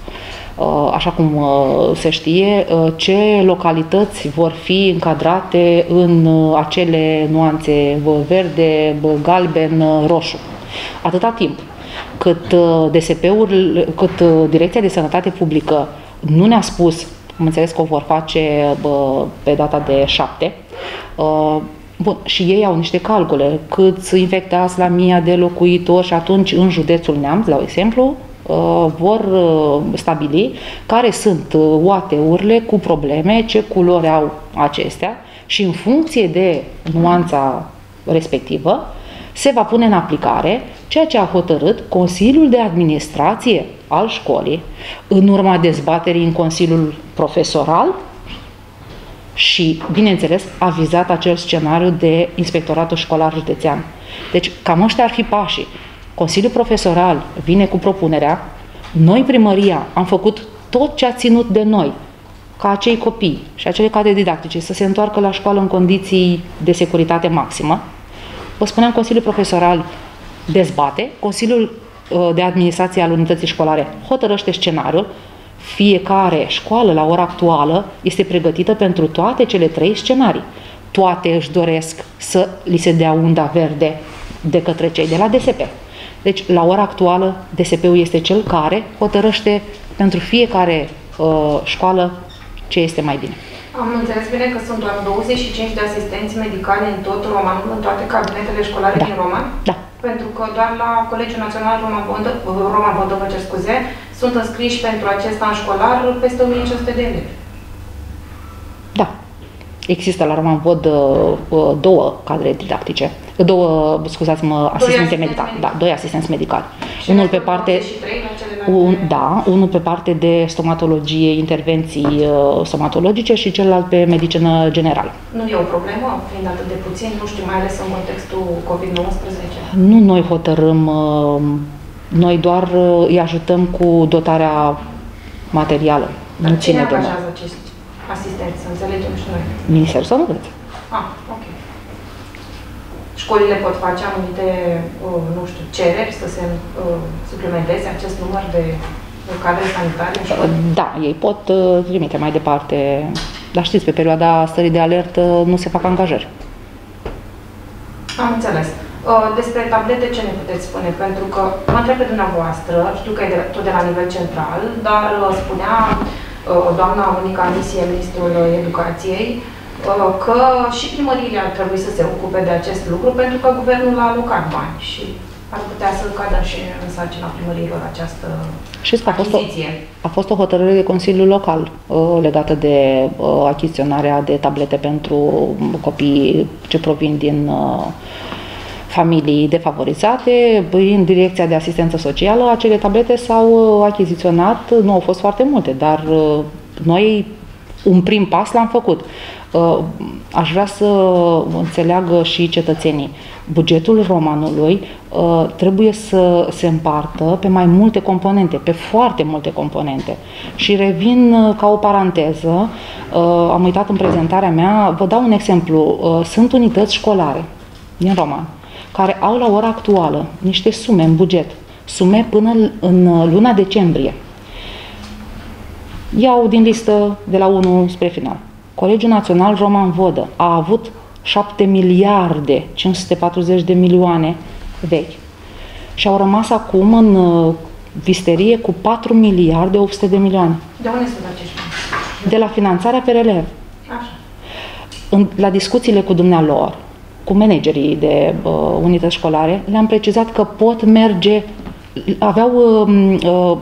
așa cum uh, se știe, uh, ce localități vor fi încadrate în acele nuanțe verde, galben, roșu. Atâta timp cât uh, DSP-ul, cât uh, Direcția de Sănătate Publică nu ne-a spus, am înțeles că o vor face bă, pe data de 7, uh, Bun, și ei au niște calcule, câți infectați la mia de locuitori și atunci în județul Neamț, la exemplu, vor stabili care sunt UAT-urile cu probleme, ce culori au acestea și în funcție de nuanța respectivă, se va pune în aplicare ceea ce a hotărât Consiliul de Administrație al școlii în urma dezbaterii în Consiliul Profesoral și, bineînțeles, a vizat acel scenariu de Inspectoratul Școlar Județean. Deci, cam ăștia ar fi pașii. Consiliul Profesoral vine cu propunerea, noi, primăria, am făcut tot ce a ținut de noi, ca acei copii și acele cadre didactice să se întoarcă la școală în condiții de securitate maximă, Vă spuneam, Consiliul Profesoral dezbate, Consiliul uh, de Administrație al Unității Școlare hotărăște scenariul, fiecare școală la ora actuală este pregătită pentru toate cele trei scenarii. Toate își doresc să li se dea unda verde de către cei de la DSP. Deci, la ora actuală, DSP-ul este cel care hotărăște pentru fiecare uh, școală ce este mai bine. Am înțeles bine că sunt doar 25 de asistenți medicali în tot Romanul, în toate cabinetele școlare da. din Roman? Da. Pentru că doar la Colegiul Național Roma Bondă, Roma Bondă, vă cer scuze, sunt înscriși pentru acest an școlar peste 1500 de elevi. Da. Există la Roman Vod uh, două cadre didactice două, scuzați-mă, asistente medicale. Da, doi asistenți medicali. Și unul pe parte, un, da, unul pe parte de stomatologie, intervenții uh, stomatologice și celălalt pe medicină generală. Nu e o problemă, fiind atât de puțin, nu știu, mai ales în contextul COVID-19? Nu noi hotărâm, uh, noi doar uh, îi ajutăm cu dotarea materială. Dar nu cine angajează acești asistenți, să înțelegem și noi? Ministerul Sănătății. Ah, ok școlile pot face anumite, uh, nu știu, cereri să se uh, suplimenteze acest număr de cadre sanitare în școli? Da, ei pot uh, trimite mai departe. Dar știți, pe perioada stării de alertă nu se fac angajări. Am înțeles. Despre tablete ce ne puteți spune? Pentru că mă întreb pe dumneavoastră, știu că e de, tot de la nivel central, dar spunea doamna Monica Anisie, ministrul educației, Uh, că și primăriile ar trebui să se ocupe de acest lucru pentru că guvernul a alocat bani și ar putea să cadă și în sarcina primăriilor această Știți că a fost, o, a fost o hotărâre de Consiliul Local uh, legată de uh, achiziționarea de tablete pentru copii ce provin din uh, familii defavorizate, în direcția de asistență socială, acele tablete s-au uh, achiziționat, nu au fost foarte multe, dar uh, noi un prim pas l-am făcut. Uh, aș vrea să înțeleagă și cetățenii. Bugetul romanului uh, trebuie să se împartă pe mai multe componente, pe foarte multe componente. Și revin uh, ca o paranteză, am uitat în prezentarea mea, vă dau un exemplu. Sunt unități școlare din Roman care au la ora actuală niște sume în buget, sume până în luna decembrie. Iau din listă de la 1 spre final. Colegiul Național Roman Vodă a avut 7 miliarde 540 de milioane vechi și au rămas acum în uh, visterie cu 4 miliarde 800 de milioane. De unde sunt acești bani? De la finanțarea pe relev. Așa. În, la discuțiile cu dumnealor, cu managerii de uh, unități școlare, le-am precizat că pot merge aveau uh, uh,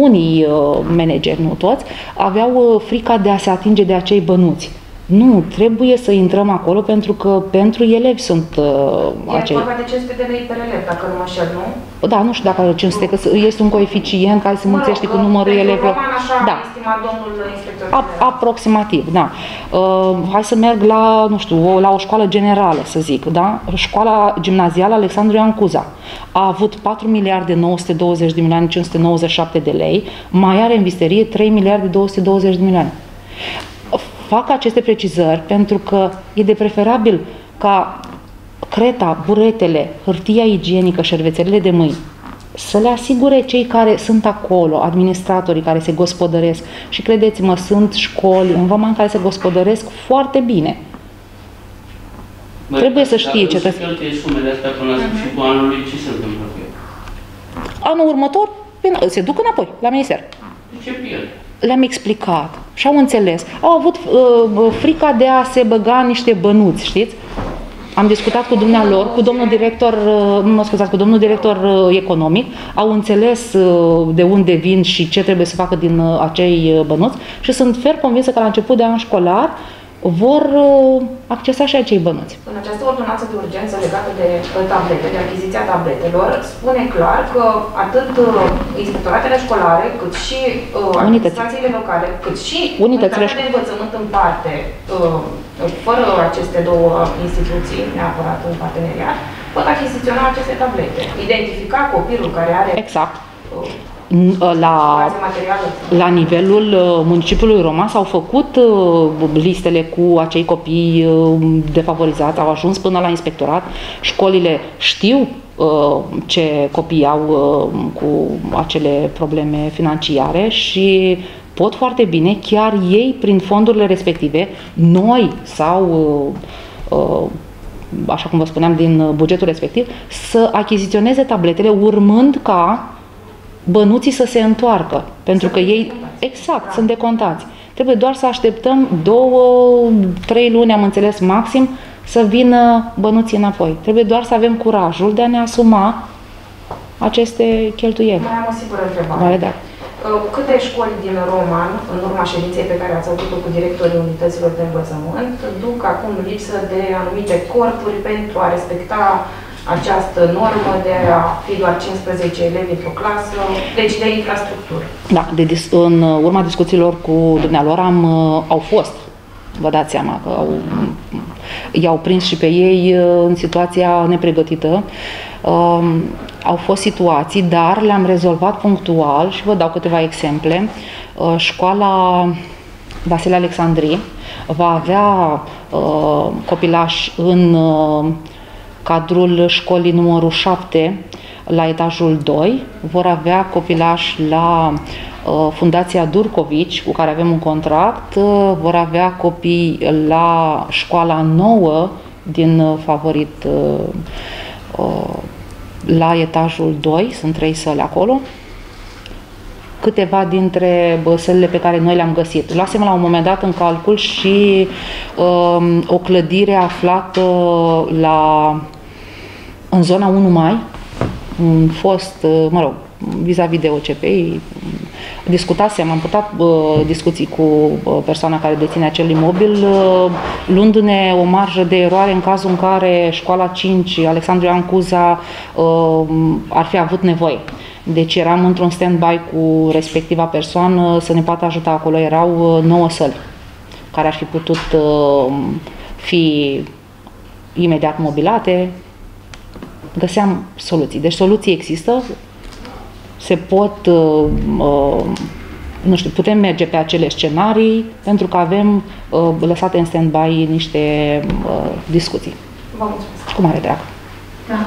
unii uh, manageri, nu toți, aveau uh, frica de a se atinge de acei bănuți. Nu, trebuie să intrăm acolo pentru că pentru elevi sunt uh, acei. E vorba de 500 de lei pe elev, dacă nu mă șer, nu? Da, nu știu dacă 500, că este un coeficient care se mulțește cu numărul elevilor. așa da. estimat domnul inspector. A, aproximativ, da. Uh, hai să merg la, nu știu, o, la o școală generală, să zic, da? Școala gimnazială Alexandru Ioan Cuza a avut 4 miliarde 920 de milioane 597 de lei, mai are în visterie 3 miliarde 220 de milioane fac aceste precizări pentru că e de preferabil ca creta, buretele, hârtia igienică, șervețelele de mâini să le asigure cei care sunt acolo, administratorii care se gospodăresc. Și credeți-mă, sunt școli în Roman care se gospodăresc foarte bine. Băi, trebuie să știe ce trebuie. Dacă sumele astea până la sfârșitul anului, ce se întâmplă cu Anul următor, se duc înapoi, la minister. Ce pierd? Le-am explicat și au înțeles. Au avut uh, frica de a se băga niște bănuți, știți? Am discutat cu dumnealor, cu domnul director, uh, nu mă scuzați, cu domnul director uh, economic, au înțeles uh, de unde vin și ce trebuie să facă din acei bănuți și sunt fer convinsă că la început de an școlar vor uh, accesa și acei bănuți. În această ordonanță de urgență legată de tablete, de achiziția tabletelor, spune clar că atât uh, inspectoratele școlare, cât și uh, administrațiile locale, cât și unitățile de învățământ în parte, fără aceste două instituții neapărat în parteneriat, pot achiziționa aceste tablete. Identifica copilul care are exact la, la nivelul uh, municipiului Roma s-au făcut uh, listele cu acei copii uh, defavorizați, au ajuns până la inspectorat, școlile știu ce copii au cu acele probleme financiare și pot foarte bine, chiar ei, prin fondurile respective, noi sau așa cum vă spuneam, din bugetul respectiv, să achiziționeze tabletele urmând ca bănuții să se întoarcă, pentru că ei, exact, sunt decontați. Trebuie doar să așteptăm două, trei luni, am înțeles, maxim, să vină bănuții înapoi. Trebuie doar să avem curajul de a ne asuma aceste cheltuieli. Mai am o singură întrebare. Vale, da. Uh, câte școli din Roman, în urma ședinței pe care ați avut-o cu directorii unităților de învățământ, duc acum lipsă de anumite corpuri pentru a respecta această normă de a fi doar 15 elevi într-o clasă, deci de infrastructură. Da, de dis- în urma discuțiilor cu dumnealor am, uh, au fost, vă dați seama că au, i-au prins și pe ei uh, în situația nepregătită. Um, au fost situații, dar le-am rezolvat punctual și vă dau câteva exemple. Uh, școala Vasile Alexandrie va avea uh, copilași în uh, cadrul școlii numărul 7 la etajul 2. Vor avea copilași la uh, Fundația Durcovici, cu care avem un contract, uh, vor avea copii la școala nouă din uh, favorit la etajul 2, sunt trei săli acolo, câteva dintre sălile pe care noi le-am găsit. Luasem la un moment dat în calcul și um, o clădire aflată la în zona 1 mai, un fost, uh, mă rog, vis-a-vis de OCPI, discutasem, am purtat uh, discuții cu uh, persoana care deține acel imobil, uh, luându-ne o marjă de eroare în cazul în care școala 5, Alexandru Ioan Cuza, uh, ar fi avut nevoie. Deci eram într-un stand-by cu respectiva persoană să ne poată ajuta acolo. Erau uh, 9 săli care ar fi putut uh, fi imediat mobilate, găseam soluții. Deci soluții există, se pot uh, uh, nu știu, putem merge pe acele scenarii pentru că avem uh, lăsate în stand-by niște uh, discuții. Vă mulțumesc. Cu mare drag. Da.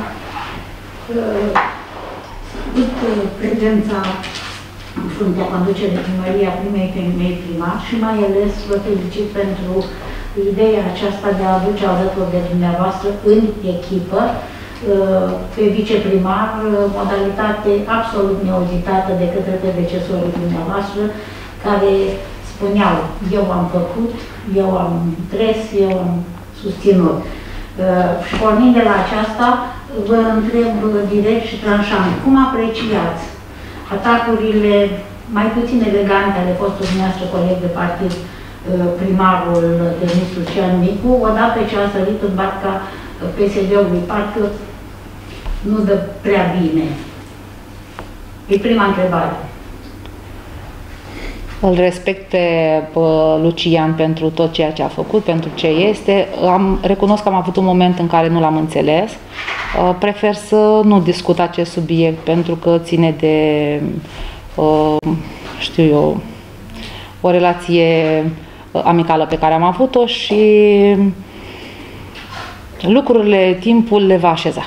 Salut prezența în fruntea conducerii primăriei a primei femei primar și mai ales vă felicit pentru ideea aceasta de a aduce alături de dumneavoastră în echipă uh, pe viceprimar, uh, modalitate absolut neauzitată de către predecesorii dumneavoastră, care spuneau, eu am făcut, eu am tres, eu am susținut. Uh, și pornind de la aceasta, vă întreb direct și tranșant, cum apreciați atacurile mai puțin elegante ale fostului dumneavoastră coleg de partid, uh, primarul Denis Lucian Micu, odată ce a sărit în barca PSD-ului, parcă nu dă prea bine. E prima întrebare. Îl respect pe Lucian pentru tot ceea ce a făcut, pentru ce este. Am, recunosc că am avut un moment în care nu l-am înțeles. Uh, prefer să nu discut acest subiect pentru că ține de, uh, știu eu, o relație uh, amicală pe care am avut-o și lucrurile, timpul le va așeza.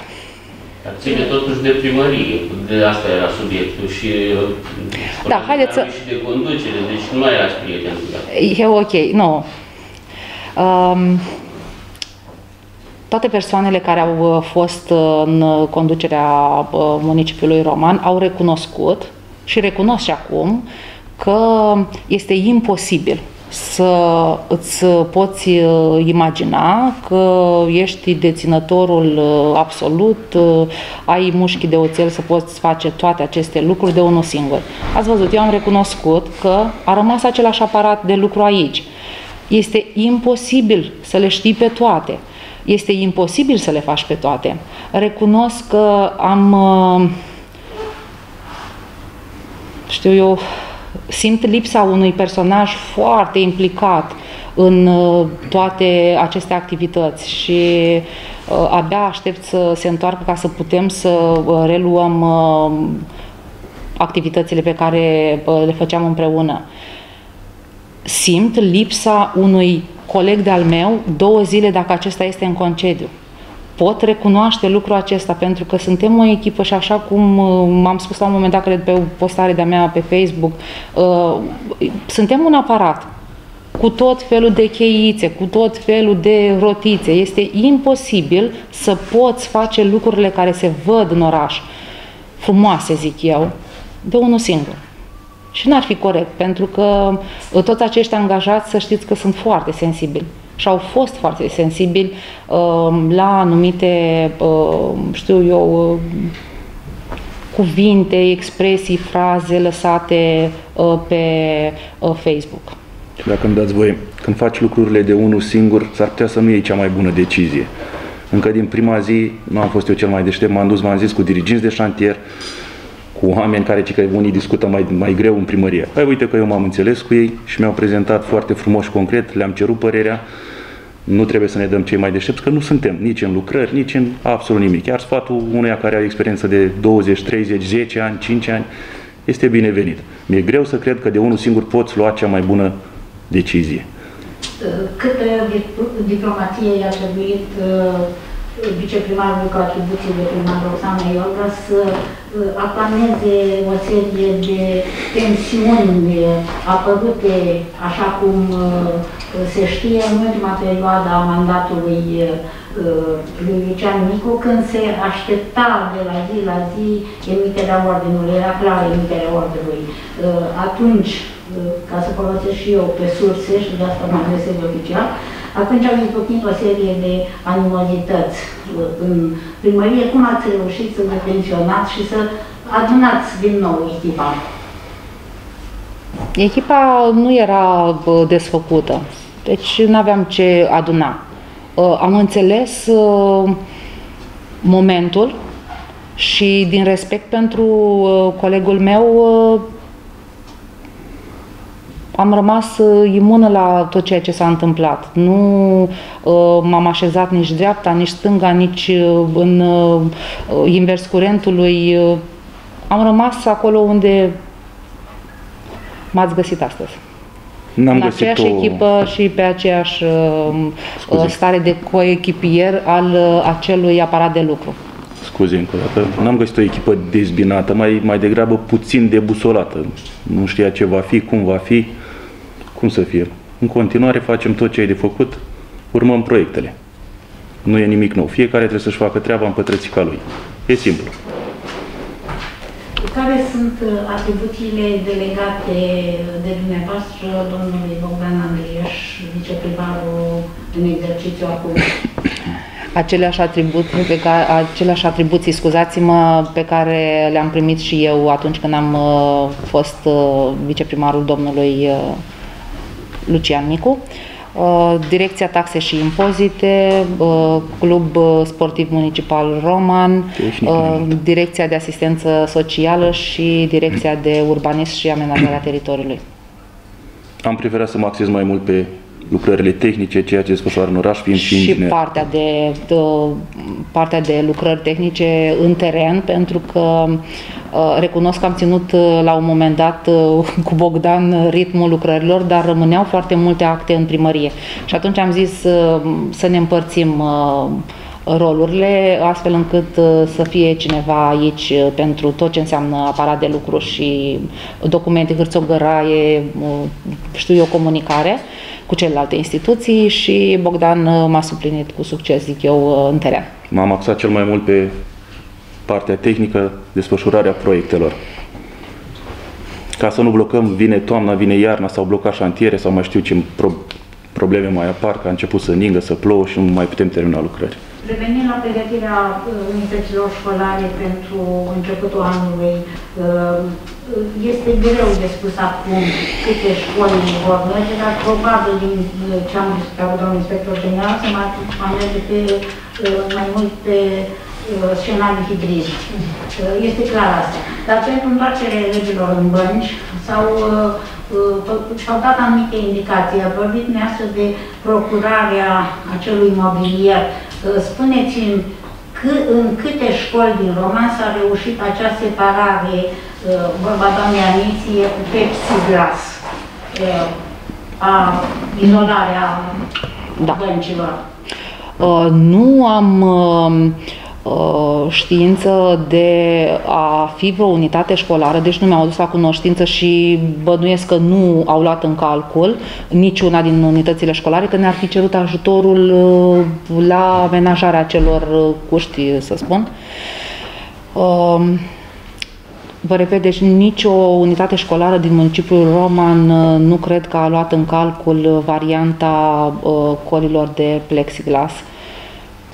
Dar ține totuși de primărie, de asta era subiectul și da, haideți să... și de conducere, deci nu mai erați prieten E ok, nu. Um, toate persoanele care au uh, fost uh, în conducerea uh, municipiului roman au recunoscut și recunosc și acum că este imposibil să îți poți imagina că ești deținătorul absolut, ai mușchi de oțel să poți face toate aceste lucruri de unul singur. Ați văzut, eu am recunoscut că a rămas același aparat de lucru aici. Este imposibil să le știi pe toate. Este imposibil să le faci pe toate. Recunosc că am, uh, știu eu, simt lipsa unui personaj foarte implicat în uh, toate aceste activități și uh, abia aștept să se întoarcă ca să putem să reluăm activitățile pe care le făceam împreună. Simt lipsa unui coleg de-al meu două zile dacă acesta este în concediu. Pot recunoaște lucrul acesta pentru că suntem o echipă și așa cum uh, m-am spus la un moment dat, cred, pe o postare de-a mea pe Facebook, uh, suntem un aparat cu tot felul de cheițe, cu tot felul de rotițe. Este imposibil să poți face lucrurile care se văd în oraș, frumoase, zic eu, de unul singur. Și n-ar fi corect, pentru că uh, toți acești angajați, să știți că sunt foarte sensibili și au fost foarte sensibili uh, la anumite, uh, știu eu, uh, cuvinte, expresii, fraze lăsate uh, pe uh, Facebook. Și dacă îmi dați voie, când faci lucrurile de unul singur, s-ar putea să nu iei cea mai bună decizie. Încă din prima zi, nu am fost eu cel mai deștept, m-am dus, m-am zis cu diriginți de șantier, cu oameni care, că unii discută mai, mai greu în primărie. Hai, uite că eu m-am înțeles cu ei și mi-au prezentat foarte frumos și concret, le-am cerut părerea, nu trebuie să ne dăm cei mai deștepți, că nu suntem nici în lucrări, nici în absolut nimic. Chiar sfatul uneia care are experiență de 20, 30, 10 ani, 5 ani, este binevenit. Mi-e greu să cred că de unul singur poți lua cea mai bună decizie. Câtă diplomatie i-a trebuit uh, viceprimarului cu atribuții de primar Roxana Iorga să uh, aplaneze o serie de tensiuni apărute, așa cum uh, se știe, în ultima perioadă a mandatului uh, lui Lucian Nicu, când se aștepta de la zi la zi emiterea ordinului, era clar emiterea ordinului. Atunci, ca să folosesc și eu pe surse, și de asta mă adresez oficial, atunci au izbucnit o serie de animozități în primărie. Cum ați reușit să vă pensionați și să adunați din nou echipa? Echipa nu era desfăcută, deci nu aveam ce aduna. Ă, am înțeles ă, momentul și din respect pentru ă, colegul meu am rămas uh, imună la tot ceea ce s-a întâmplat. Nu uh, m-am așezat nici dreapta, nici stânga, nici uh, în uh, invers curentului. Uh, am rămas acolo unde m-ați găsit astăzi. N-am în găsit aceeași o... echipă și pe aceeași uh, Scuze. stare de coechipier al uh, acelui aparat de lucru. Scuze încă o dată, n-am găsit o echipă dezbinată, mai, mai degrabă puțin debusolată. Nu știa ce va fi, cum va fi, cum să fie. În continuare facem tot ce ai de făcut, urmăm proiectele. Nu e nimic nou. Fiecare trebuie să-și facă treaba în pătrățica lui. E simplu. Care sunt uh, atribuțiile delegate de dumneavoastră, domnului Bogdan Andrieș, viceprimarul în exercițiu acum? Aceleași atribuții, pe care, aceleași atribuții, scuzați-mă, pe care le-am primit și eu atunci când am uh, fost uh, viceprimarul domnului uh, Lucian Micu. Uh, Direcția Taxe și Impozite, uh, Club uh, Sportiv Municipal Roman, Tehnic, uh, Direcția de Asistență Socială și Direcția de Urbanism și Amenajarea Teritoriului. Am preferat să mă axez mai mult pe lucrările tehnice, ceea ce desfășoară în oraș, fiind și, și inginer. partea de, de, partea de lucrări tehnice în teren, pentru că uh, recunosc că am ținut uh, la un moment dat uh, cu Bogdan ritmul lucrărilor, dar rămâneau foarte multe acte în primărie. Și atunci am zis uh, să ne împărțim uh, rolurile, astfel încât uh, să fie cineva aici uh, pentru tot ce înseamnă aparat de lucru și documente, hârțogăraie, uh, știu eu, comunicare cu celelalte instituții și Bogdan uh, m-a suplinit cu succes, zic eu, uh, în teren. M-am axat cel mai mult pe partea tehnică, desfășurarea proiectelor. Ca să nu blocăm, vine toamna, vine iarna, s-au blocat șantiere sau mai știu ce pro- probleme mai apar, că a început să ningă, să plouă și nu mai putem termina lucrări. Revenind la pregătirea uh, unităților școlare pentru începutul anului, uh, este greu de spus acum câte școli vor merge, dar probabil din uh, ce am discutat cu domnul inspector general se mai va merge pe, uh, mai mult pe uh, scenarii hibride. Uh, Este clar asta. Dar pentru întoarcerea elevilor în bănci sau s-au dat anumite indicații. A vorbit dumneavoastră de procurarea acelui mobilier. Uh, Spuneți-mi că, în câte școli din Roman s-a reușit acea separare, uh, vorba doamnei Aniție, cu plexiglas, uh, a izolarea Da. băncilor. Uh, Nu am uh, uh, știință de a fi vreo unitate școlară, deci nu mi-au adus la cunoștință și bănuiesc că nu au luat în calcul niciuna din unitățile școlare, că ne-ar fi cerut ajutorul uh, la amenajarea celor uh, cuști, să spun. Um, Vă repet, deci nicio unitate școlară din municipiul Roman uh, nu cred că a luat în calcul uh, varianta uh, colilor de plexiglas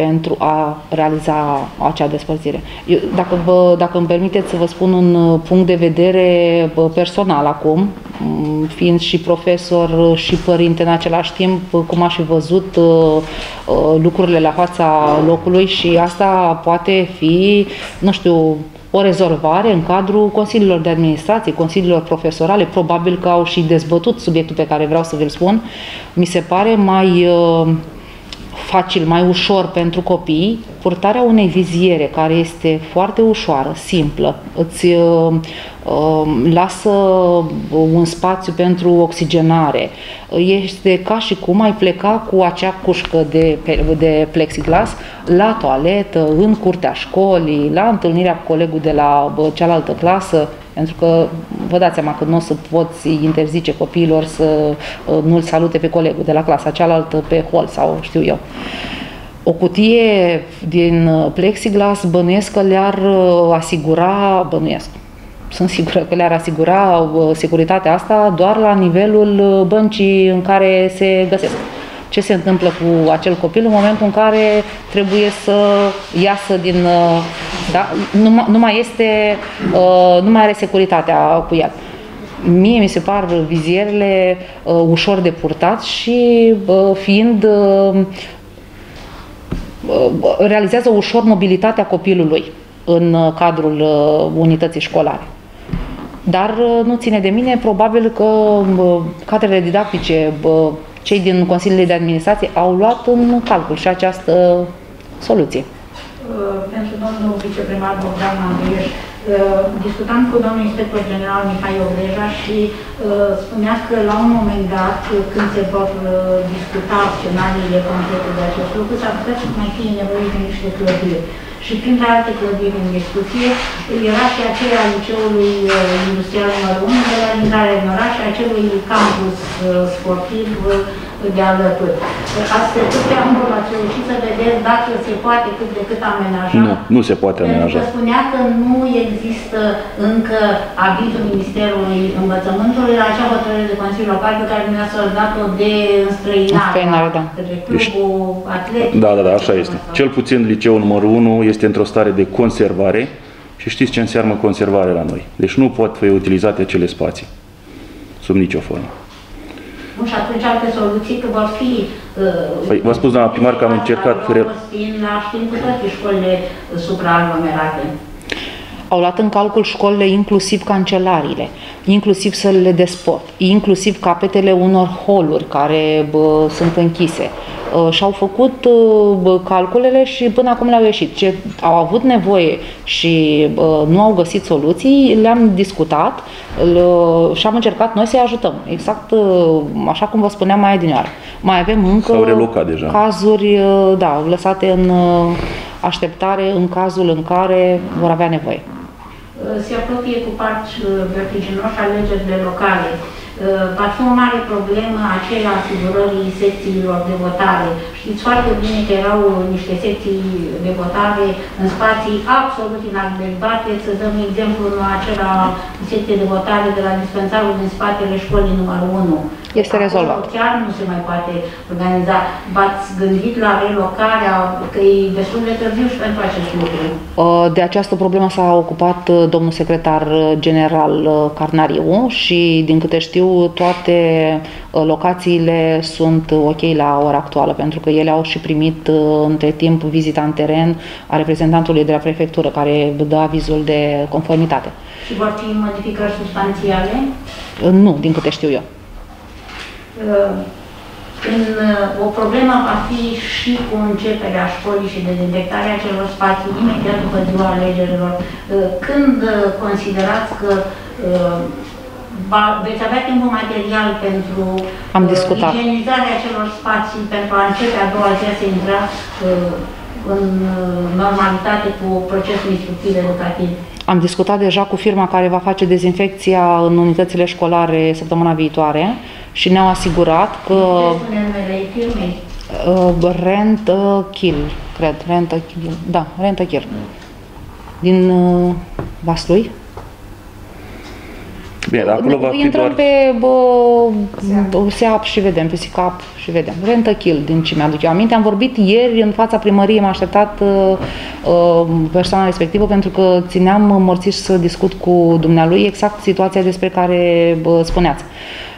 pentru a realiza acea despărțire. Eu, dacă, vă, dacă îmi permiteți să vă spun un uh, punct de vedere uh, personal acum, m, fiind și profesor uh, și părinte în același timp, uh, cum aș fi văzut uh, uh, lucrurile la fața locului și asta poate fi, nu știu, o rezolvare în cadrul consiliilor de administrație, consiliilor profesorale, probabil că au și dezbătut subiectul pe care vreau să vi-l spun, mi se pare mai uh, facil, mai ușor pentru copii, purtarea unei viziere care este foarte ușoară, simplă, îți uh, uh, lasă un spațiu pentru oxigenare. Este ca și cum ai pleca cu acea cușcă de, pe- de plexiglas la toaletă, în curtea școlii, la întâlnirea cu colegul de la bă, cealaltă clasă, pentru că vă dați seama că nu o să poți interzice copiilor să uh, nu-l salute pe colegul de la clasa cealaltă pe hol sau știu eu. O cutie din uh, plexiglas bănuiesc că le-ar uh, asigura, bănuiesc, sunt sigură că le-ar asigura uh, securitatea asta doar la nivelul uh, băncii în care se găsesc. Ce se întâmplă cu acel copil în momentul în care trebuie să iasă din... uh, Da? Nu, mai- nu mai este... uh, Nu mai are securitatea cu el. Mie mi se par vizierele uh, ușor de purtat și uh, fiind uh, uh, realizează ușor mobilitatea copilului în uh, cadrul uh, unității școlare. Dar uh, nu ține de mine, probabil că uh, cadrele didactice, uh, cei din consiliile de administrație au luat în calcul și această soluție. Uh, Pentru domnul viceprimar Bogdan Andrieș, Uh, discutam cu domnul inspector general Mihai Ogreja și uh, spunea că la un moment dat, când se vor uh, discuta scenariile concrete de acest lucru, s-ar putea să mai fie nevoie de niște clădiri. Și printre alte clădiri în discuție, era și aceea liceului industrial numărul 1 de la intrare în oraș, acelui campus sportiv de alături. Ați trecut pe acolo, ați reușit să vedeți dacă se poate cât de cât amenaja? Nu, nu se poate amenaja. Pentru că spunea că nu există încă avizul Ministerului Învățământului la acea hotărâre de Consiliu Local pe care mi-a soldat-o de înstrăinare. da. Către clubul atletic. Da, da, da, așa este. Cel puțin liceul numărul 1 este într-o stare de conservare și știți ce înseamnă conservare la noi. Deci nu pot fi utilizate acele spații, sub nicio formă. Nu, și atunci alte soluții că vor fi... Uh, păi, v-a spus, doamna primar, că am încercat... La știm cu toate școlile supraaglomerate. Au luat în calcul școlile inclusiv cancelariile, inclusiv sălile de sport, inclusiv capetele unor holuri care bă, sunt închise. Uh, și-au făcut uh, calculele și până acum le-au ieșit. Ce au avut nevoie și uh, nu au găsit soluții, le-am discutat și am încercat noi să-i ajutăm. Exact așa cum vă spuneam mai adinioară. Mai avem încă deja. cazuri da, lăsate în așteptare în cazul în care vor avea nevoie. Se apropie cu pași vertiginoși alegerile locale. Uh, va fi o mare problemă aceea asigurării secțiilor de votare. Știți foarte bine că erau niște secții de votare în spații absolut inadecvate. Să dăm exemplu acela secție de votare de la dispensarul din spatele școlii numărul 1 este rezolvat. Chiar nu se mai poate organiza. V-ați gândit la relocarea, că e destul de târziu și pentru acest lucru? De această problemă s-a ocupat uh, domnul secretar uh, general uh, Carnariu și, din câte știu, toate locațiile sunt ok la ora actuală, pentru că ele au și primit între timp vizita în teren a reprezentantului de la prefectură, care dă avizul de conformitate. Și vor fi modificări substanțiale? Nu, din câte știu eu. În, o problemă va fi și cu începerea școlii și de detectarea celor spații imediat după ziua alegerilor. Când considerați că va, veți avea timpul material pentru Am discutat. igienizarea celor spații, pentru a începe a doua zi să intra în normalitate cu procesul instructiv educativ? Am discutat deja cu firma care va face dezinfecția în unitățile școlare săptămâna viitoare și ne-au asigurat că... Uh, rent a kill, cred, rent a kill, da, rent a kill. Din uh, Vaslui. Bine, dar acolo va fi Intrăm doar... pe bă, SEAP și vedem, pe SICAP și vedem. Rent a kill, din ce mi-aduc eu aminte. Am vorbit ieri în fața primăriei, m-a așteptat uh, uh, persoana respectivă pentru că țineam morțiș să discut cu dumnealui exact situația despre care bă, spuneați. Uh, Uh,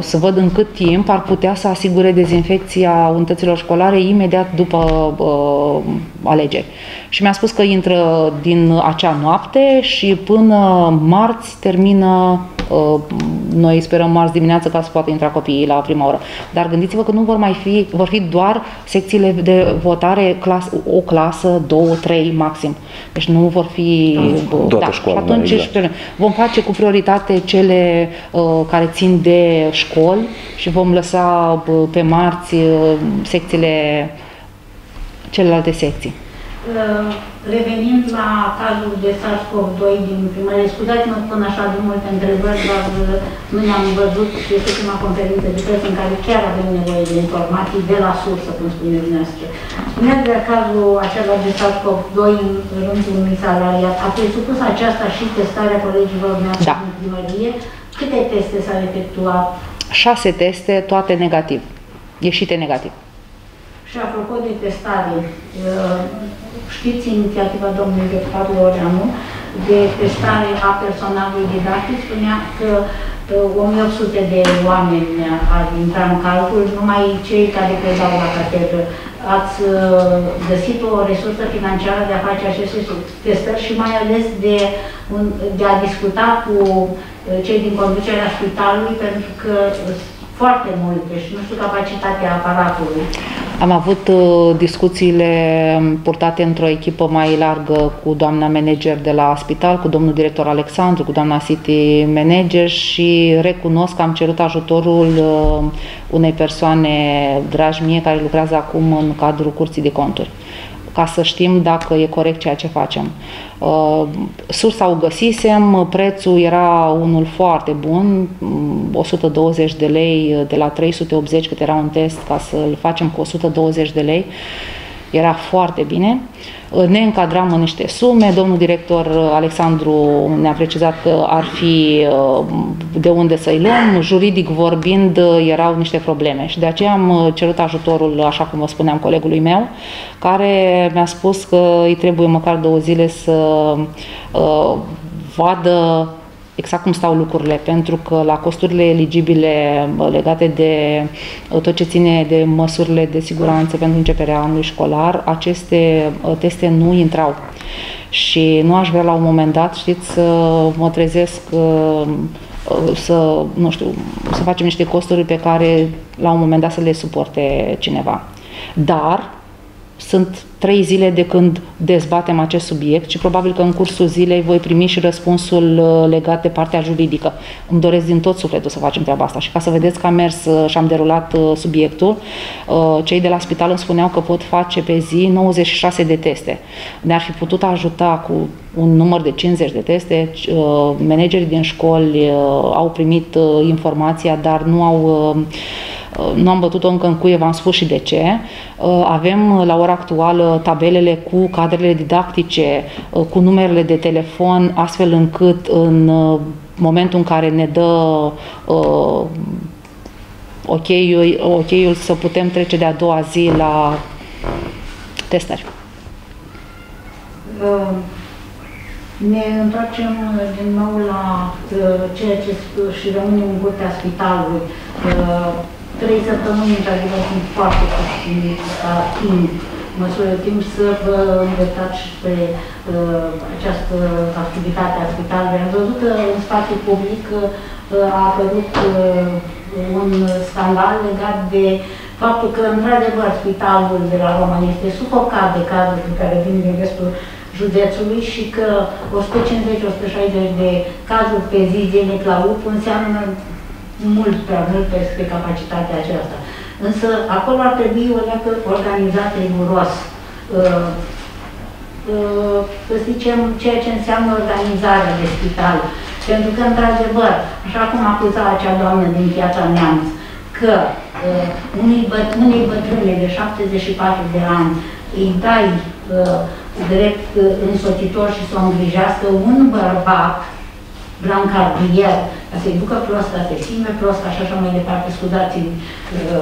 să văd în cât timp ar putea să asigure dezinfecția unităților școlare imediat după uh, alegeri. Și mi-a spus că intră din acea noapte și până marți termină uh, noi sperăm marți dimineață ca să poată intra copiii la prima oră. Dar gândiți-vă că nu vor mai fi, vor fi doar secțiile de votare, clas, o clasă, două, trei maxim. Deci nu vor fi... Toată da, școala, și atunci exact. vom face cu prioritate cele uh, care țin de școli și vom lăsa uh, pe marți uh, secțiile celelalte secții. Uh, revenind la cazul de SARS-CoV-2 din primărie, scuzați-mă până așa de multe întrebări, dar uh, nu ne-am văzut, este prima conferință de presă în care chiar avem nevoie de informații de la sursă, cum spune dumneavoastră. Spuneați de cazul acela de SARS-CoV-2 în rândul unui salariat. A presupus aceasta și testarea colegilor noastre da. din primărie? Câte teste s-au efectuat? Șase teste, toate negativ, ieșite negativ. Și apropo de testare, uh, știți inițiativa domnului deputat Loreanu de testare a personalului didactic, spunea că 1800 uh, de oameni ar intra în calcul, numai cei care predau la catedră. Ați uh, găsit o resursă financiară de a face aceste testări și mai ales de, de a discuta cu cei din conducerea spitalului, pentru că foarte multe și nu știu capacitatea aparatului. Am avut uh, discuțiile purtate într-o echipă mai largă cu doamna manager de la spital, cu domnul director Alexandru, cu doamna City Manager și recunosc că am cerut ajutorul uh, unei persoane dragi mie care lucrează acum în cadrul Curții de Conturi ca să știm dacă e corect ceea ce facem. Uh, sursa o găsisem, prețul era unul foarte bun, 120 mm, de lei de la 380 cât era un test ca să-l facem cu 120 de lei. Era foarte bine. Ne încadram în niște sume. Domnul director Alexandru ne-a precizat că ar fi uh, de unde să-i luăm. Juridic vorbind, uh, erau niște probleme și de aceea am uh, cerut ajutorul, așa cum vă spuneam, colegului meu, care mi-a spus că îi trebuie măcar două zile să vadă exact cum stau lucrurile, pentru că la costurile eligibile legate de uh, tot ce ține de măsurile de siguranță pentru începerea anului școlar, aceste uh, teste nu intrau. Și nu aș vrea la un moment dat, știți, să mă trezesc uh, să, nu știu, să facem niște costuri pe care la un moment dat să le suporte cineva. Dar sunt trei zile de când dezbatem acest subiect și probabil că în cursul zilei voi primi și răspunsul uh, legat de partea juridică. Îmi doresc din tot sufletul să facem treaba asta și ca să vedeți că am mers uh, și am derulat uh, subiectul, cei de la spital îmi spuneau că pot face pe zi 96 de teste. Ne-ar fi putut ajuta cu un număr de 50 de teste. Managerii din școli au primit informația, dar nu au Uh, nu am bătut-o încă în cuie, v-am spus și de ce. Uh, avem uh, la ora actuală tabelele cu cadrele didactice, cu numerele de telefon, astfel încât în momentul în care ne dă ok-ul, ok să putem trece de-a doua zi la testări. Ne întoarcem din nou la ceea ce și rămânem în curtea spitalului. Trei săptămâni, într-adevăr, sunt foarte puțin ca timp, măsură de timp să vă îndreptați spre uh, această activitate a spitalului. Am văzut că în spațiu public uh, a apărut uh, un scandal legat de faptul că, într-adevăr, spitalul de la Roma este sufocat de cazuri care vin din restul județului și că 150-160 de cazuri pe zi zilnic la UP înseamnă mult prea mult peste capacitatea aceasta. Însă acolo ar trebui o leacă organizată riguros. Uh, uh, să zicem, ceea ce înseamnă organizarea de spital. Pentru că, într-adevăr, așa cum acuza acea doamnă din Piața Neamț, că uh, unei, bă, unei bătrâne de 74 de ani îi dai uh, drept uh, însoțitor și să o îngrijească un bărbat blancardier, ca să-i ducă prost, ca să-i filme prost, așa și mai departe, scuzați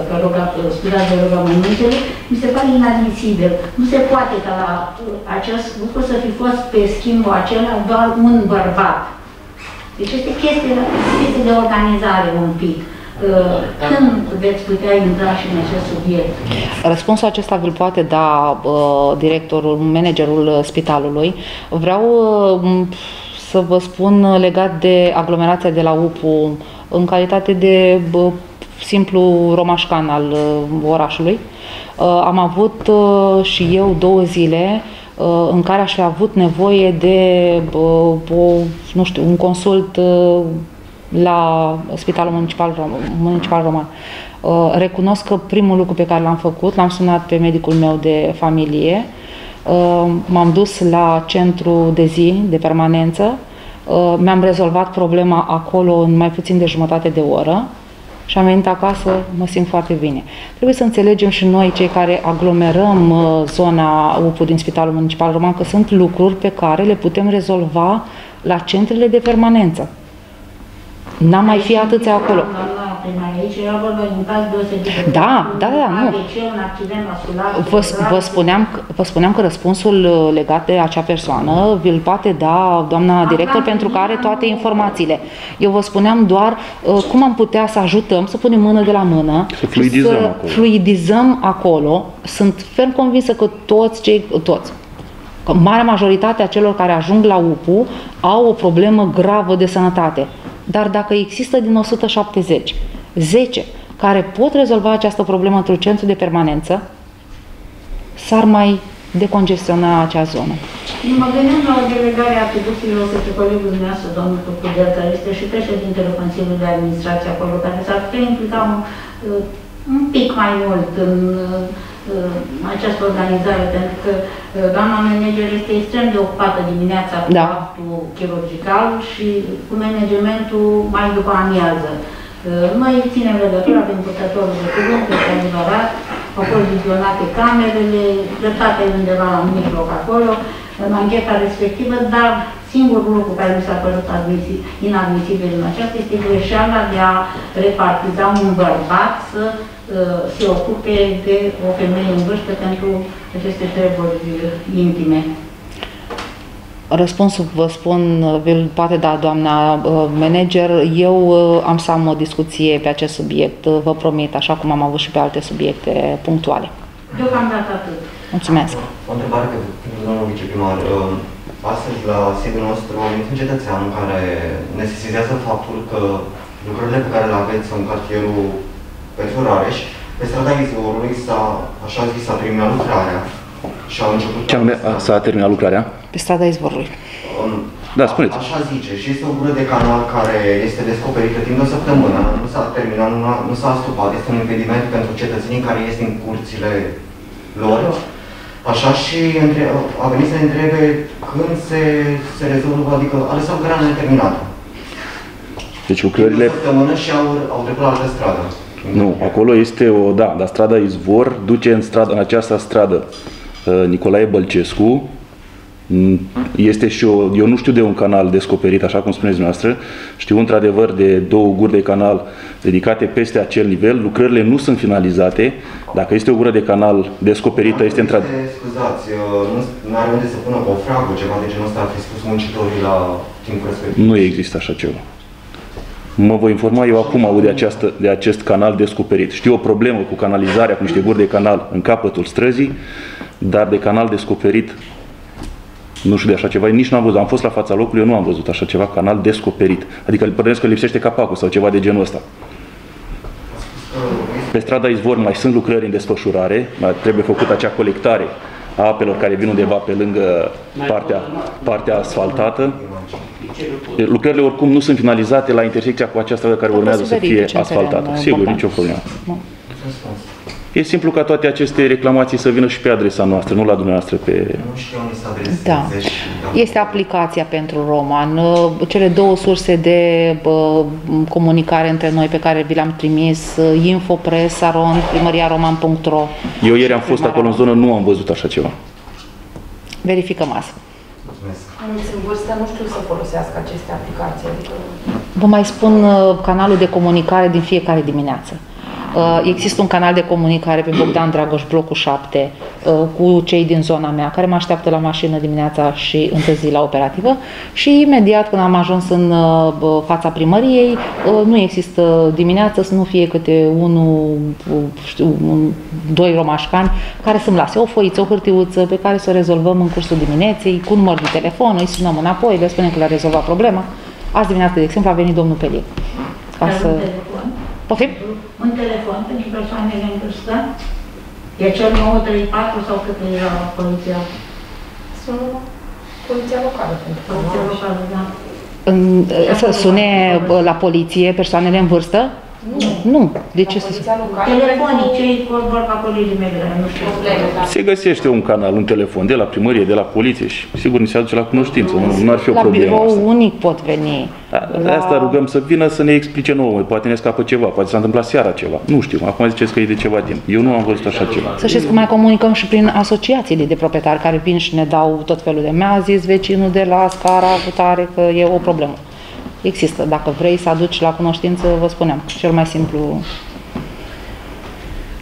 că rog, scuzați de rugământele, mi se pare inadmisibil. Nu se poate ca la acest lucru să fi fost pe schimbul acela doar un bărbat. Deci este chestie, chestie de organizare un pic. Când veți putea intra și în acest subiect? Răspunsul acesta îl poate da uh, directorul, managerul spitalului. Vreau uh, să vă spun legat de aglomerația de la UPU în calitate de bă, simplu romașcan al uh, orașului. Uh, am avut uh, și eu două zile în care aș fi avut nevoie de o, nu știu, un consult la Spitalul Municipal, Municipal Roman. Recunosc că primul lucru pe care l-am făcut, l-am sunat pe medicul meu de familie, m-am dus la centru de zi, de permanență, uh, mi-am rezolvat problema acolo în mai puțin de jumătate de oră și am venit acasă, mă simt foarte bine. Trebuie să înțelegem și noi, cei care aglomerăm uh, zona UPU din Spitalul Municipal Roman, că sunt lucruri pe care le putem rezolva la centrele de permanență. N-am mai fi atâția acolo aici era vorba de un caz deosebit. Da, da, da, nu. un accident vascular. Vă, vă, spuneam, vă spuneam că răspunsul uh, legat de acea persoană vi-l poate da doamna director pentru că are toate informațiile. Eu vă spuneam doar uh, cum am putea să ajutăm, să punem mână de la mână. Să fluidizăm să acolo. fluidizăm acolo. Sunt ferm convinsă că toți cei, toți, că marea majoritate a celor care ajung la UPU au o problemă gravă de sănătate. Dar dacă există din 170 10 care pot rezolva această problemă într-un centru de permanență, s-ar mai decongestiona acea zonă. Mă gândeam la o delegare a atribuțiilor către colegul dumneavoastră, domnul Tucudel, care este și președintele Consiliului de Administrație acolo, care s-ar putea implica un, uh, un pic mai mult în uh, această organizare, pentru că uh, doamna manager este extrem de ocupată dimineața cu Da. actul chirurgical și cu managementul mai după amiază. Noi ținem legătura din purtătorul de cuvânt, este adevărat, au fost vizionate camerele, dreptate undeva la mijloc acolo, în ancheta respectivă, dar singurul lucru care mi s-a părut admisi- inadmisibil în aceasta este greșeala de a repartiza un bărbat să uh, se ocupe de o femeie în vârstă pentru aceste treburi uh, intime. Răspunsul vă spun, vi poate da doamna uh, manager. Eu uh, am să am o discuție pe acest subiect, uh, vă promit, așa cum am avut și pe alte subiecte punctuale. Deocamdată atât. Mulțumesc. O întrebare pentru domnul viceprimar. Uh, Astăzi, la sediul nostru, a venit un cetățean care ne sesizează faptul că lucrările pe care le aveți în cartierul pentru Rareș, pe strada Izvorului s-a, așa zis, s-a terminat lucrarea și au început... Ce anume a- s-a terminat lucrarea? Pe strada Izvorului. Um, Da, spuneți. Așa zice, și este o gură de canal care este descoperită timp de o săptămână, nu s-a terminat, nu, a- nu s-a astupat, este un impediment pentru cetățenii care ies în curțile lor. Așa și între, a venit să ne întrebe când se, se rezolvă, adică a lăsat lucrarea neterminată. Deci Timp de lucrările... o săptămână și au, au trecut la altă stradă. Nu, acolo este o, da, dar strada Izvor duce în, stradă, în această stradă uh, Nicolae Bălcescu. Mm, Este și o, eu nu știu de un canal descoperit, așa cum spuneți dumneavoastră, știu într-adevăr de două guri de canal dedicate peste acel nivel, lucrările nu sunt finalizate, dacă este o gură de canal descoperită, este într-adevăr... Este, Scuzați, uh, nu are unde să pună o fragă, ceva de genul ăsta, ar fi spus muncitorii la timpul respectiv. Nu există așa ceva. Mă voi informa eu acum aud de, această, de acest canal descoperit. Știu o problemă cu canalizarea, cu niște guri de canal în capătul străzii, dar de canal descoperit nu știu de așa ceva, nici nu am văzut. Am fost la fața locului, eu nu am văzut așa ceva, canal descoperit. Adică părăsc că lipsește capacul sau ceva de genul ăsta. Pe strada Izvor mai sunt lucrări în desfășurare, mai trebuie făcută acea colectare a apelor care vin undeva pe lângă partea, partea asfaltată. Lucrările oricum nu sunt finalizate la intersecția cu această stradă care Dar urmează poți să să fie verifici în teren, asfaltată. uh, Sigur, Bogdan. nicio problemă. Nu. Răspuns. E simplu ca toate aceste reclamații să vină și pe adresa noastră, nu la dumneavoastră pe... Nu știu unde să adreseze Da. și dacă- Este aplicația pentru Roman. Uh, Cele două surse de uh, comunicare între noi pe care vi le-am trimis, uh, Infopress, Aron, primăriaroman.ro. Eu ieri am fost acolo în zonă, nu am văzut așa ceva. Verificăm asta. Mulțumesc. Anumiți în vârstă nu știu să folosească aceste aplicații, adică Vă mai spun uh, canalul de comunicare din fiecare dimineață. Uh, Există un canal de comunicare pe Bogdan Dragoș, blocul 7, uh, cu cei din zona mea, care mă așteaptă la mașină dimineața și întârzi la operativă și imediat când am ajuns în uh, bă, fața primăriei, uh, nu există dimineață să nu fie câte unul, uh, știu, un, doi romașcani care să-mi lase o foiță, o hârtiuță pe care să o rezolvăm în cursul dimineții, cu număr de telefon, îi sunăm înapoi, le spunem că le-a rezolvat problema. Azi dimineață, de exemplu, a venit domnul Pelie. Ca Dar să... un telefon. Poftim? Un telefon pentru persoanele în vârstă. E cel 934 sau cât e la poliția? sunt poliția locală pentru că Poliția nu locală, da. În- Să sune bă, la poliție persoanele în vârstă? Nu. Nu. De ce să poliția locală Telefonii, pentru cei vor ca colegii mei, care nu știu. probleme, da. Se găsește un canal, un telefon de la primărie, de la poliție și sigur ni se aduce la cunoștință. Nu ar fi o La problemă birou asta. unic pot veni. Da, De asta rugăm să vină să ne explice nouă, poate ne scapă ceva, poate s-a întâmplat seara ceva. Nu știu, acum ziceți că e de ceva timp. Eu nu am văzut așa ceva. Să știți că mai comunicăm și prin asociațiile de proprietari care vin și ne dau tot felul de mi-a zis vecinul de la scara cu tare că e o problemă. Există. Dacă vrei să aduci la cunoștință, vă spuneam, cel mai simplu.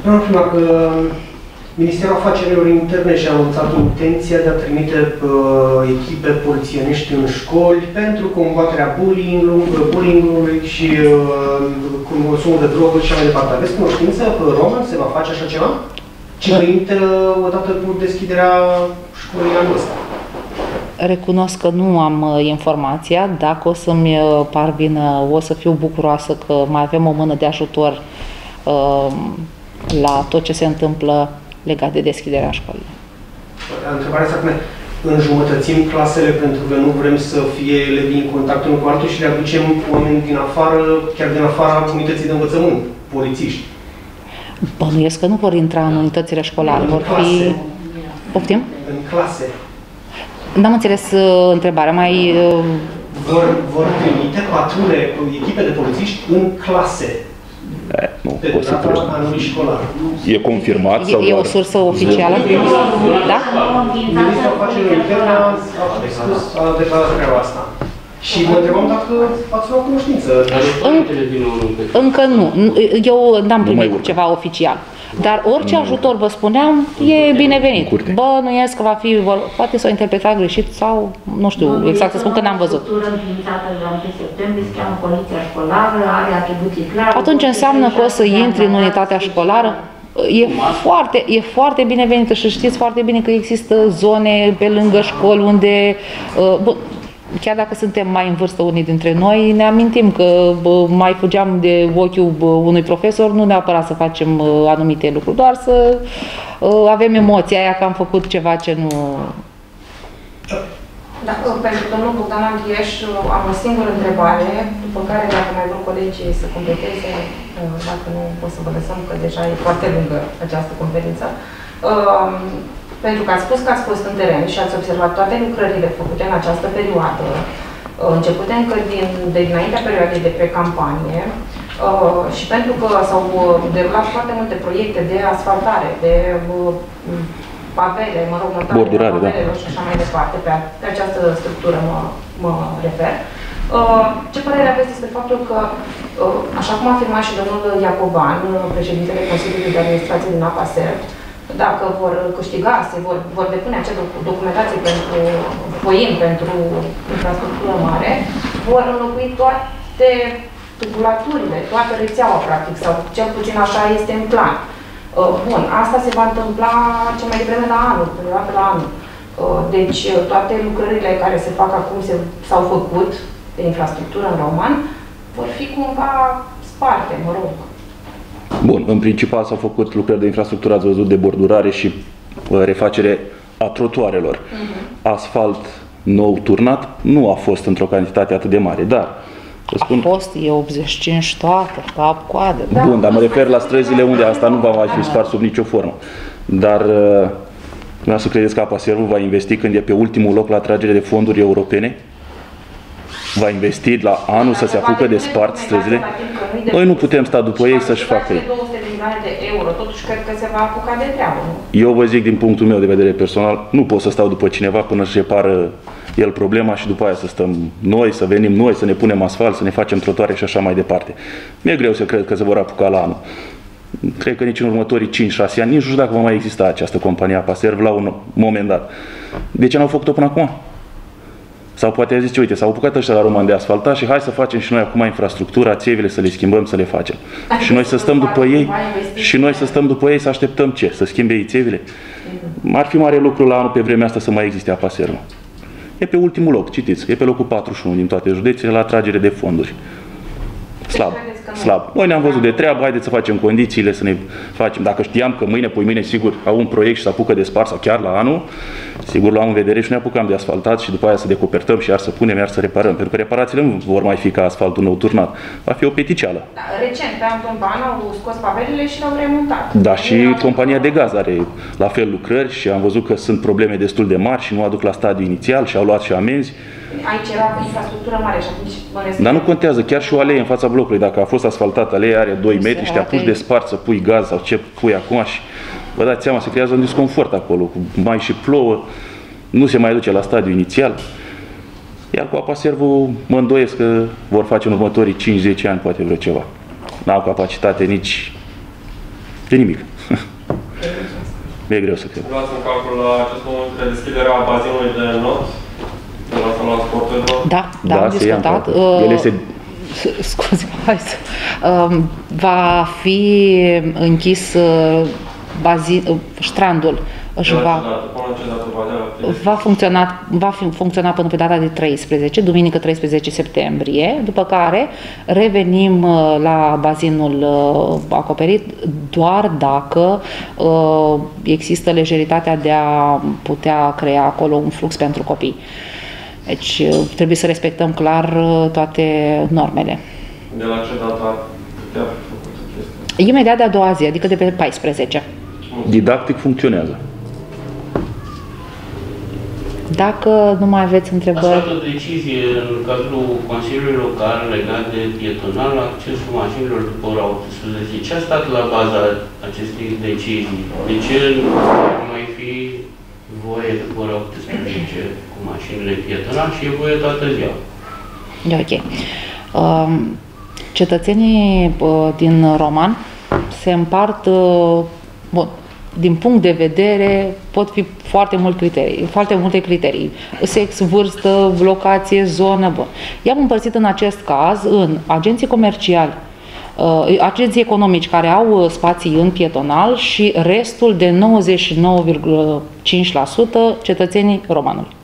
Domnul primar, că Ministerul Afacerilor Interne și-a anunțat intenția de a trimite uh, echipe polițienești în școli pentru combaterea bullying-ului, bullying-ului și uh, consumul de droguri și așa mai departe. Aveți cunoștință că Roman se va face așa ceva? Și că intră odată cu deschiderea școlii anul ăsta. Recunosc că nu am uh, informația. Dacă o să-mi uh, parvină, o să fiu bucuroasă că mai avem o mână de ajutor uh, la tot ce se întâmplă legat de deschiderea școlii. Întrebarea asta acum, înjumătățim clasele pentru că nu vrem să fie elevii în contact unul cu altul și le aducem oameni din afară, chiar din afara unității de învățământ, polițiști. Bănuiesc că nu vor intra în unitățile școlare, În vor fi... clase. Poftim? În clase. N-am înțeles uh, întrebarea, mai... Uh, Vor, vor trimite patrule, echipe de polițiști în clase E, nu, pe pot să durata crezi. anului școlar. E confirmat sau e, e o doar? sursă oficială? Da? Ministrul Afacerilor Interne a, a spus, a declarat treaba asta. Și mă întrebam dacă ați luat cunoștință. Dar părintele din urmă. Încă nu. Nu- Eu n-am Nu mai primit urcă. ceva oficial. Dar orice ajutor, vă spuneam, e binevenit. Curte. Bănuiesc că va fi, vor- poate s-o interpretat greșit sau, nu știu exact să spun că n-am văzut. Structură înființată la 1 septembrie, se cheamă Poliția Școlară, are atribuții clare. Atunci înseamnă că o să intri în unitatea școlară? E foarte, e foarte binevenită și știți foarte bine că există zone pe lângă școli unde, uh, bun, chiar dacă suntem mai în vârstă unii dintre noi, ne amintim că bă, mai fugeam de ochiul bă, unui profesor, nu neapărat să facem uh, anumite lucruri, doar să uh, avem emoția aia că am făcut ceva ce nu... Da, pentru domnul Bogdan Andrieș am o singură întrebare, după care dacă mai vor colegii să completeze, uh, dacă nu o să vă lăsăm, că deja e foarte lungă această conferință. Um, Pentru că ați spus că ați fost în teren și ați observat toate lucrările făcute în această perioadă, uh, începute încă din, de dinaintea perioadei de pre-campanie, uh, și pentru că s-au uh, derulat foarte multe proiecte de asfaltare, de uh, pavele, mă rog, montare Bordurare, da. pavelelor și așa mai departe, pe, a- pe această structură mă, mă refer. Uh, Ce părere aveți despre faptul că, uh, așa cum a afirmat și domnul Iacoban, uh, președintele Consiliului de Administrație din APASER, dacă vor câștiga, se vor, vor depune acea doc- documentație pentru FOIM, pentru infrastructură mare, vor înlocui toate tubulaturile, toată rețeaua, practic, sau cel puțin așa este în plan. Uh, Bun, asta se va întâmpla cel mai devreme la anul, perioada la anul. Uh, Deci uh, toate lucrările care se fac acum se- s-au făcut de infrastructură în roman vor fi cumva sparte, mă rog. Bun, în principal s-au făcut lucrări de infrastructură, ați văzut, de bordurare și uh, refacere a trotuarelor. Asfalt nou turnat nu a fost într-o cantitate atât de mare, dar, vă A spun, fost, e 85 toate, cap, coadă. Da. Bun, dar mă refer la străzile unde asta nu va mai fi spart sub nicio formă. Dar uh, vreau să credeți că Apa Servul va investi când e pe ultimul loc la atragere de fonduri europene? Va investi la anul să se apucă de spart străzile? Noi nu putem sta după ei să-și facă ei. 200 de milioane de euro, totuși cred că se va apuca de treabă, nu? Eu vă zic din punctul meu de vedere personal, nu pot să stau după cineva până își repară el problema și după aia să stăm noi, să venim noi, să ne punem asfalt, să ne facem trotuare și așa mai departe. Mi-e greu să cred că se vor apuca la anul. Cred că nici în următorii 5-6 ani, nici nu știu dacă va mai exista această companie Apaserv la un moment dat. De ce n-au făcut-o până acum? Sau poate zice, uite, s-au apucat ăștia la Roman de asfaltat și hai să facem și noi acum infrastructura, țevile, să le schimbăm, să le facem. Și noi să stăm după ei, și noi să stăm după ei să așteptăm ce? Să schimbe ei țevile? Ar fi mare lucru la anul pe vremea asta să mai existe apa servă. E pe ultimul loc, citiți, e pe locul 41 din toate județele la atragere de fonduri. Slab, credeți că nu? Slab. Noi ne-am văzut de treabă, haideți să facem condițiile, să ne facem. Dacă știam că mâine, poi mâine, sigur, au un proiect și se apucă de spart sau chiar la anul, sigur luam în vedere și ne apucam de asfaltat și după aia să decopertăm și iar să punem, iar să reparăm. Pentru că reparațiile nu vor mai fi ca asfaltul nou turnat. Va fi o peticeală. Da, recent, pe Anton Ban au scos pavelele și le-au remontat. Da, și Era- compania de gaz are la fel lucrări și am văzut că sunt probleme destul de mari și nu aduc la stadiul inițial și au luat și amenzi. Aici era infrastructură mare și atunci bănesc Dar nu contează, chiar și o alee în fața blocului, dacă a fost asfaltată, aleea are 2 metri și te apuci de spart să pui gaz sau ce pui acum și vă dați seama, se creează un disconfort acolo, cu mai și plouă, nu se mai duce la stadiul inițial. Iar cu apa servul mă îndoiesc că vor face în următorii 5-10 ani poate vreo ceva. N-au capacitate nici de nimic. Mi-e greu să cred. Luați în calcul la acest moment de deschiderea bazinului de not de la sala sporturilor. Da, da, am se ia în discutat. calcul. Uh, El este Scuze, hai să... Um, va fi închis uh, bazin, uh, strandul își De la va, ce dată? Până la ce dată va avea va funcționa, va fi, funcționa până pe data de 13, duminică 13 septembrie, după care revenim uh, la bazinul uh, acoperit doar dacă uh, există lejeritatea de a putea crea acolo un flux pentru copii. Deci uh, trebuie să respectăm clar uh, toate normele. De la ce dată ar putea fi făcută chestia? Imediat de a doua zi, adică de pe 14. Didactic funcționează. Dacă nu mai aveți Ați întrebări, luat o decizie în cadrul Consiliului Local legat de pietonal, accesul mașinilor după ora 18. Ce a stat la baza acestei decizii? De ce nu ar mai fi voie după ora 18 cu mașinile pietonal și e voie toată ziua? e ok. Um, Cetățenii uh, din Roman se împart, uh, bun, din punct de vedere, pot fi foarte multe criterii, foarte multe criterii. Sex, vârstă, locație, zonă, bun. I-am împărțit în acest caz în agenții comerciali, uh, agenții economici care au uh, spații în pietonal și restul de 99,5% cetățenii romanului.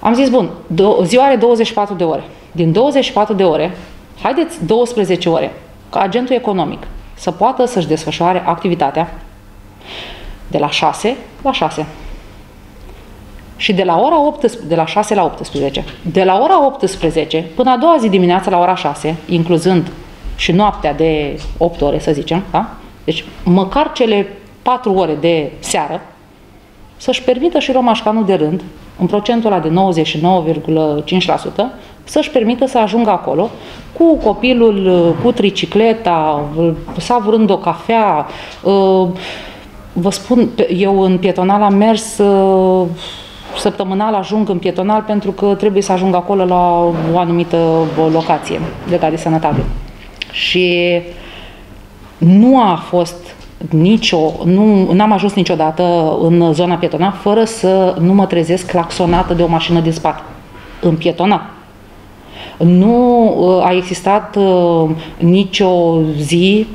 Am zis, bun, do- ziua are 24 de ore. Din 24 de ore, haideți 12 ore, ca agentul economic să poată să-și desfășoare activitatea de la 6 la 6. Și de la ora 18, de la 6 la 18. De la ora 18 până a doua zi dimineața la ora 6, incluzând și noaptea de 8 ore, să zicem, da? Deci măcar cele 4 ore de seară, să-și permită și romașcanul de rând, în procentul ăla de 99,5%, să-și permită să ajungă acolo cu copilul, cu tricicleta, savurând o cafea. uh, Vă spun, pe- eu în pietonal am mers uh, săptămânal, ajung în pietonal pentru că trebuie să ajung acolo la o anumită locație legată de sănătate. Și nu a fost nicio, nu n-am ajuns niciodată în zona pietonală fără să nu mă trezesc claxonată de o mașină din spate, în pietonal. Nu uh, a existat uh, nicio zi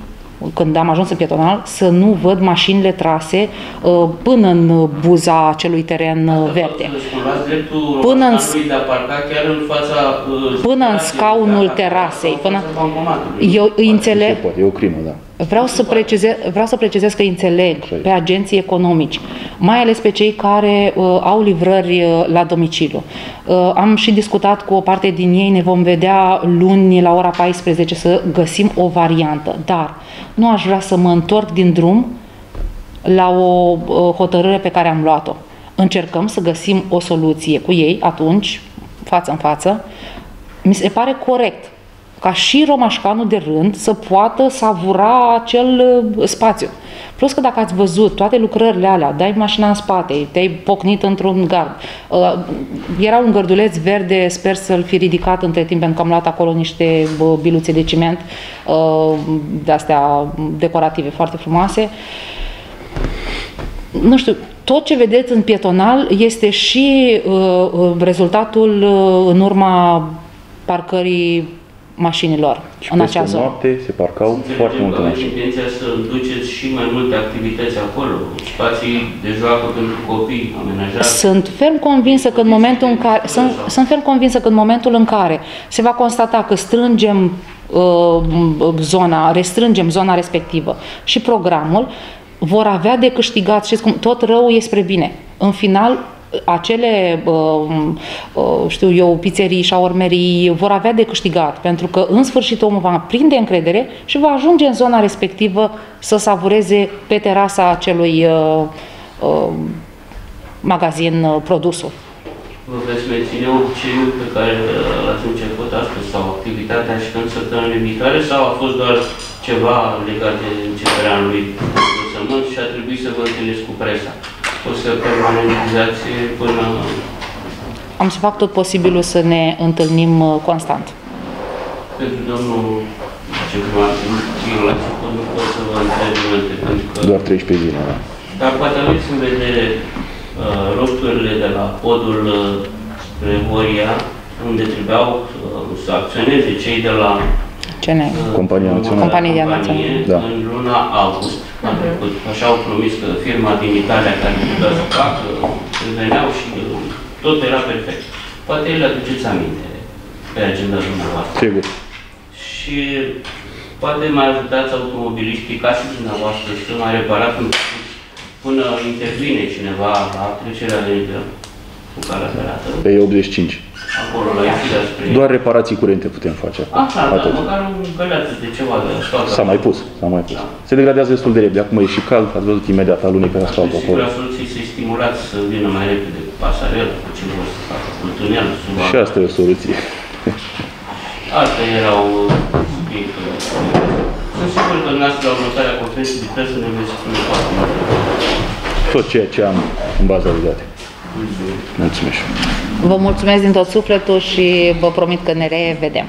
când am ajuns în pietonal, să nu văd mașinile trase uh, până în buza acelui teren uh, verde. Deci, cum luați dreptul Până în- romașcanului de a parca chiar în fața... uh, Până în spațiului scaunul de a- terasei, sau până- fața bancomatului. Eu îi Se înțeleg, poate, e o crimă, da. Vreau să, precizez, vreau să precizez că înțeleg Așa e. pe agenții economici, mai ales pe cei care uh, au livrări uh, la domiciliu. Uh, am și discutat cu o parte din ei, ne vom vedea luni la ora 14 să găsim o variantă, dar nu aș vrea să mă întorc din drum la o uh, hotărâre pe care am luat-o. Încercăm să găsim o soluție cu ei atunci, față în față. Mi se pare corect ca și romașcanul de rând să poată savura acel uh, spațiu. Plus că dacă ați văzut toate lucrările alea, dai mașina în spate, te-ai pocnit într-un gard, uh, era un gărduleț verde, sper să-l fi ridicat între timp, pentru că am luat acolo niște bă, biluțe de ciment uh, de astea decorative foarte frumoase nu știu, tot ce vedeți în pietonal este și uh, uh, rezultatul uh, în urma parcării mașinilor Și în peste acea zonă. noapte se parcau Înțelegem foarte că multe aveți mașini. intenția să duceți și mai multe activități acolo, spații de joacă pentru copii, amenajate. Sunt ferm convinsă că în momentul în care sunt, sunt ferm convinsă că în momentul în care se va constata că strângem uh, zona, restrângem zona respectivă și programul, vor avea de câștigat, știți cum, tot rău e spre bine. În final, acele, uh, uh, știu eu, pizzerii, șaormerii vor avea de câștigat, pentru că în sfârșit omul va prinde încredere și va ajunge în zona respectivă să savureze pe terasa acelui uh, uh, magazin uh, produsul. Vă veți menține obiceiul pe care uh, l-ați început astăzi sau activitatea și când săptămânile viitoare sau a fost doar ceva legat de începerea anului învățământ și a trebuit să vă întâlniți cu presa? O să permanentizați până... Am să fac tot posibilul să ne întâlnim uh, constant. Pentru domnul viceprimar, eu la început nu pot să vă întreb multe, pentru că... Doar 13 zile, da. Dar poate aveți în vedere uh, rofturile de la podul uh, spre Horia, unde trebuiau uh, să acționeze cei de la CNE. Compania Națională. Companie de companie națională. Da. în luna august. a trecut. Așa au promis că firma din Italia care putea să facă, veneau și tot era perfect. Poate le aduceți aminte pe agenda dumneavoastră. Sigur. Și poate mai ajutați automobiliștii ca și dumneavoastră să mai reparați un pic până intervine cineva la trecerea de lângă cu calea ferată. Pe 85. Acolo la ieșirea spre... Doar reparații curente putem face acum. Așa, da, Atât. măcar un găleață de ceva de asfalt. S-a mai pus, s-a mai pus. Se degradează destul de repede. Acum e și cald, ați văzut imediat alunecă asfaltul acolo. Singura soluție e să-i stimulați să vină mai repede cu pasarelă, cu ce vor să facă, cu tunel, sub Și asta e o soluție. Astea erau subiectele. Sunt sigur că dumneavoastră la următoarea conferință de presă ne veți spune foarte multe. Tot ceea ce am în baza de date. Mulțumesc. Vă mulțumesc din tot sufletul și vă promit că ne revedem.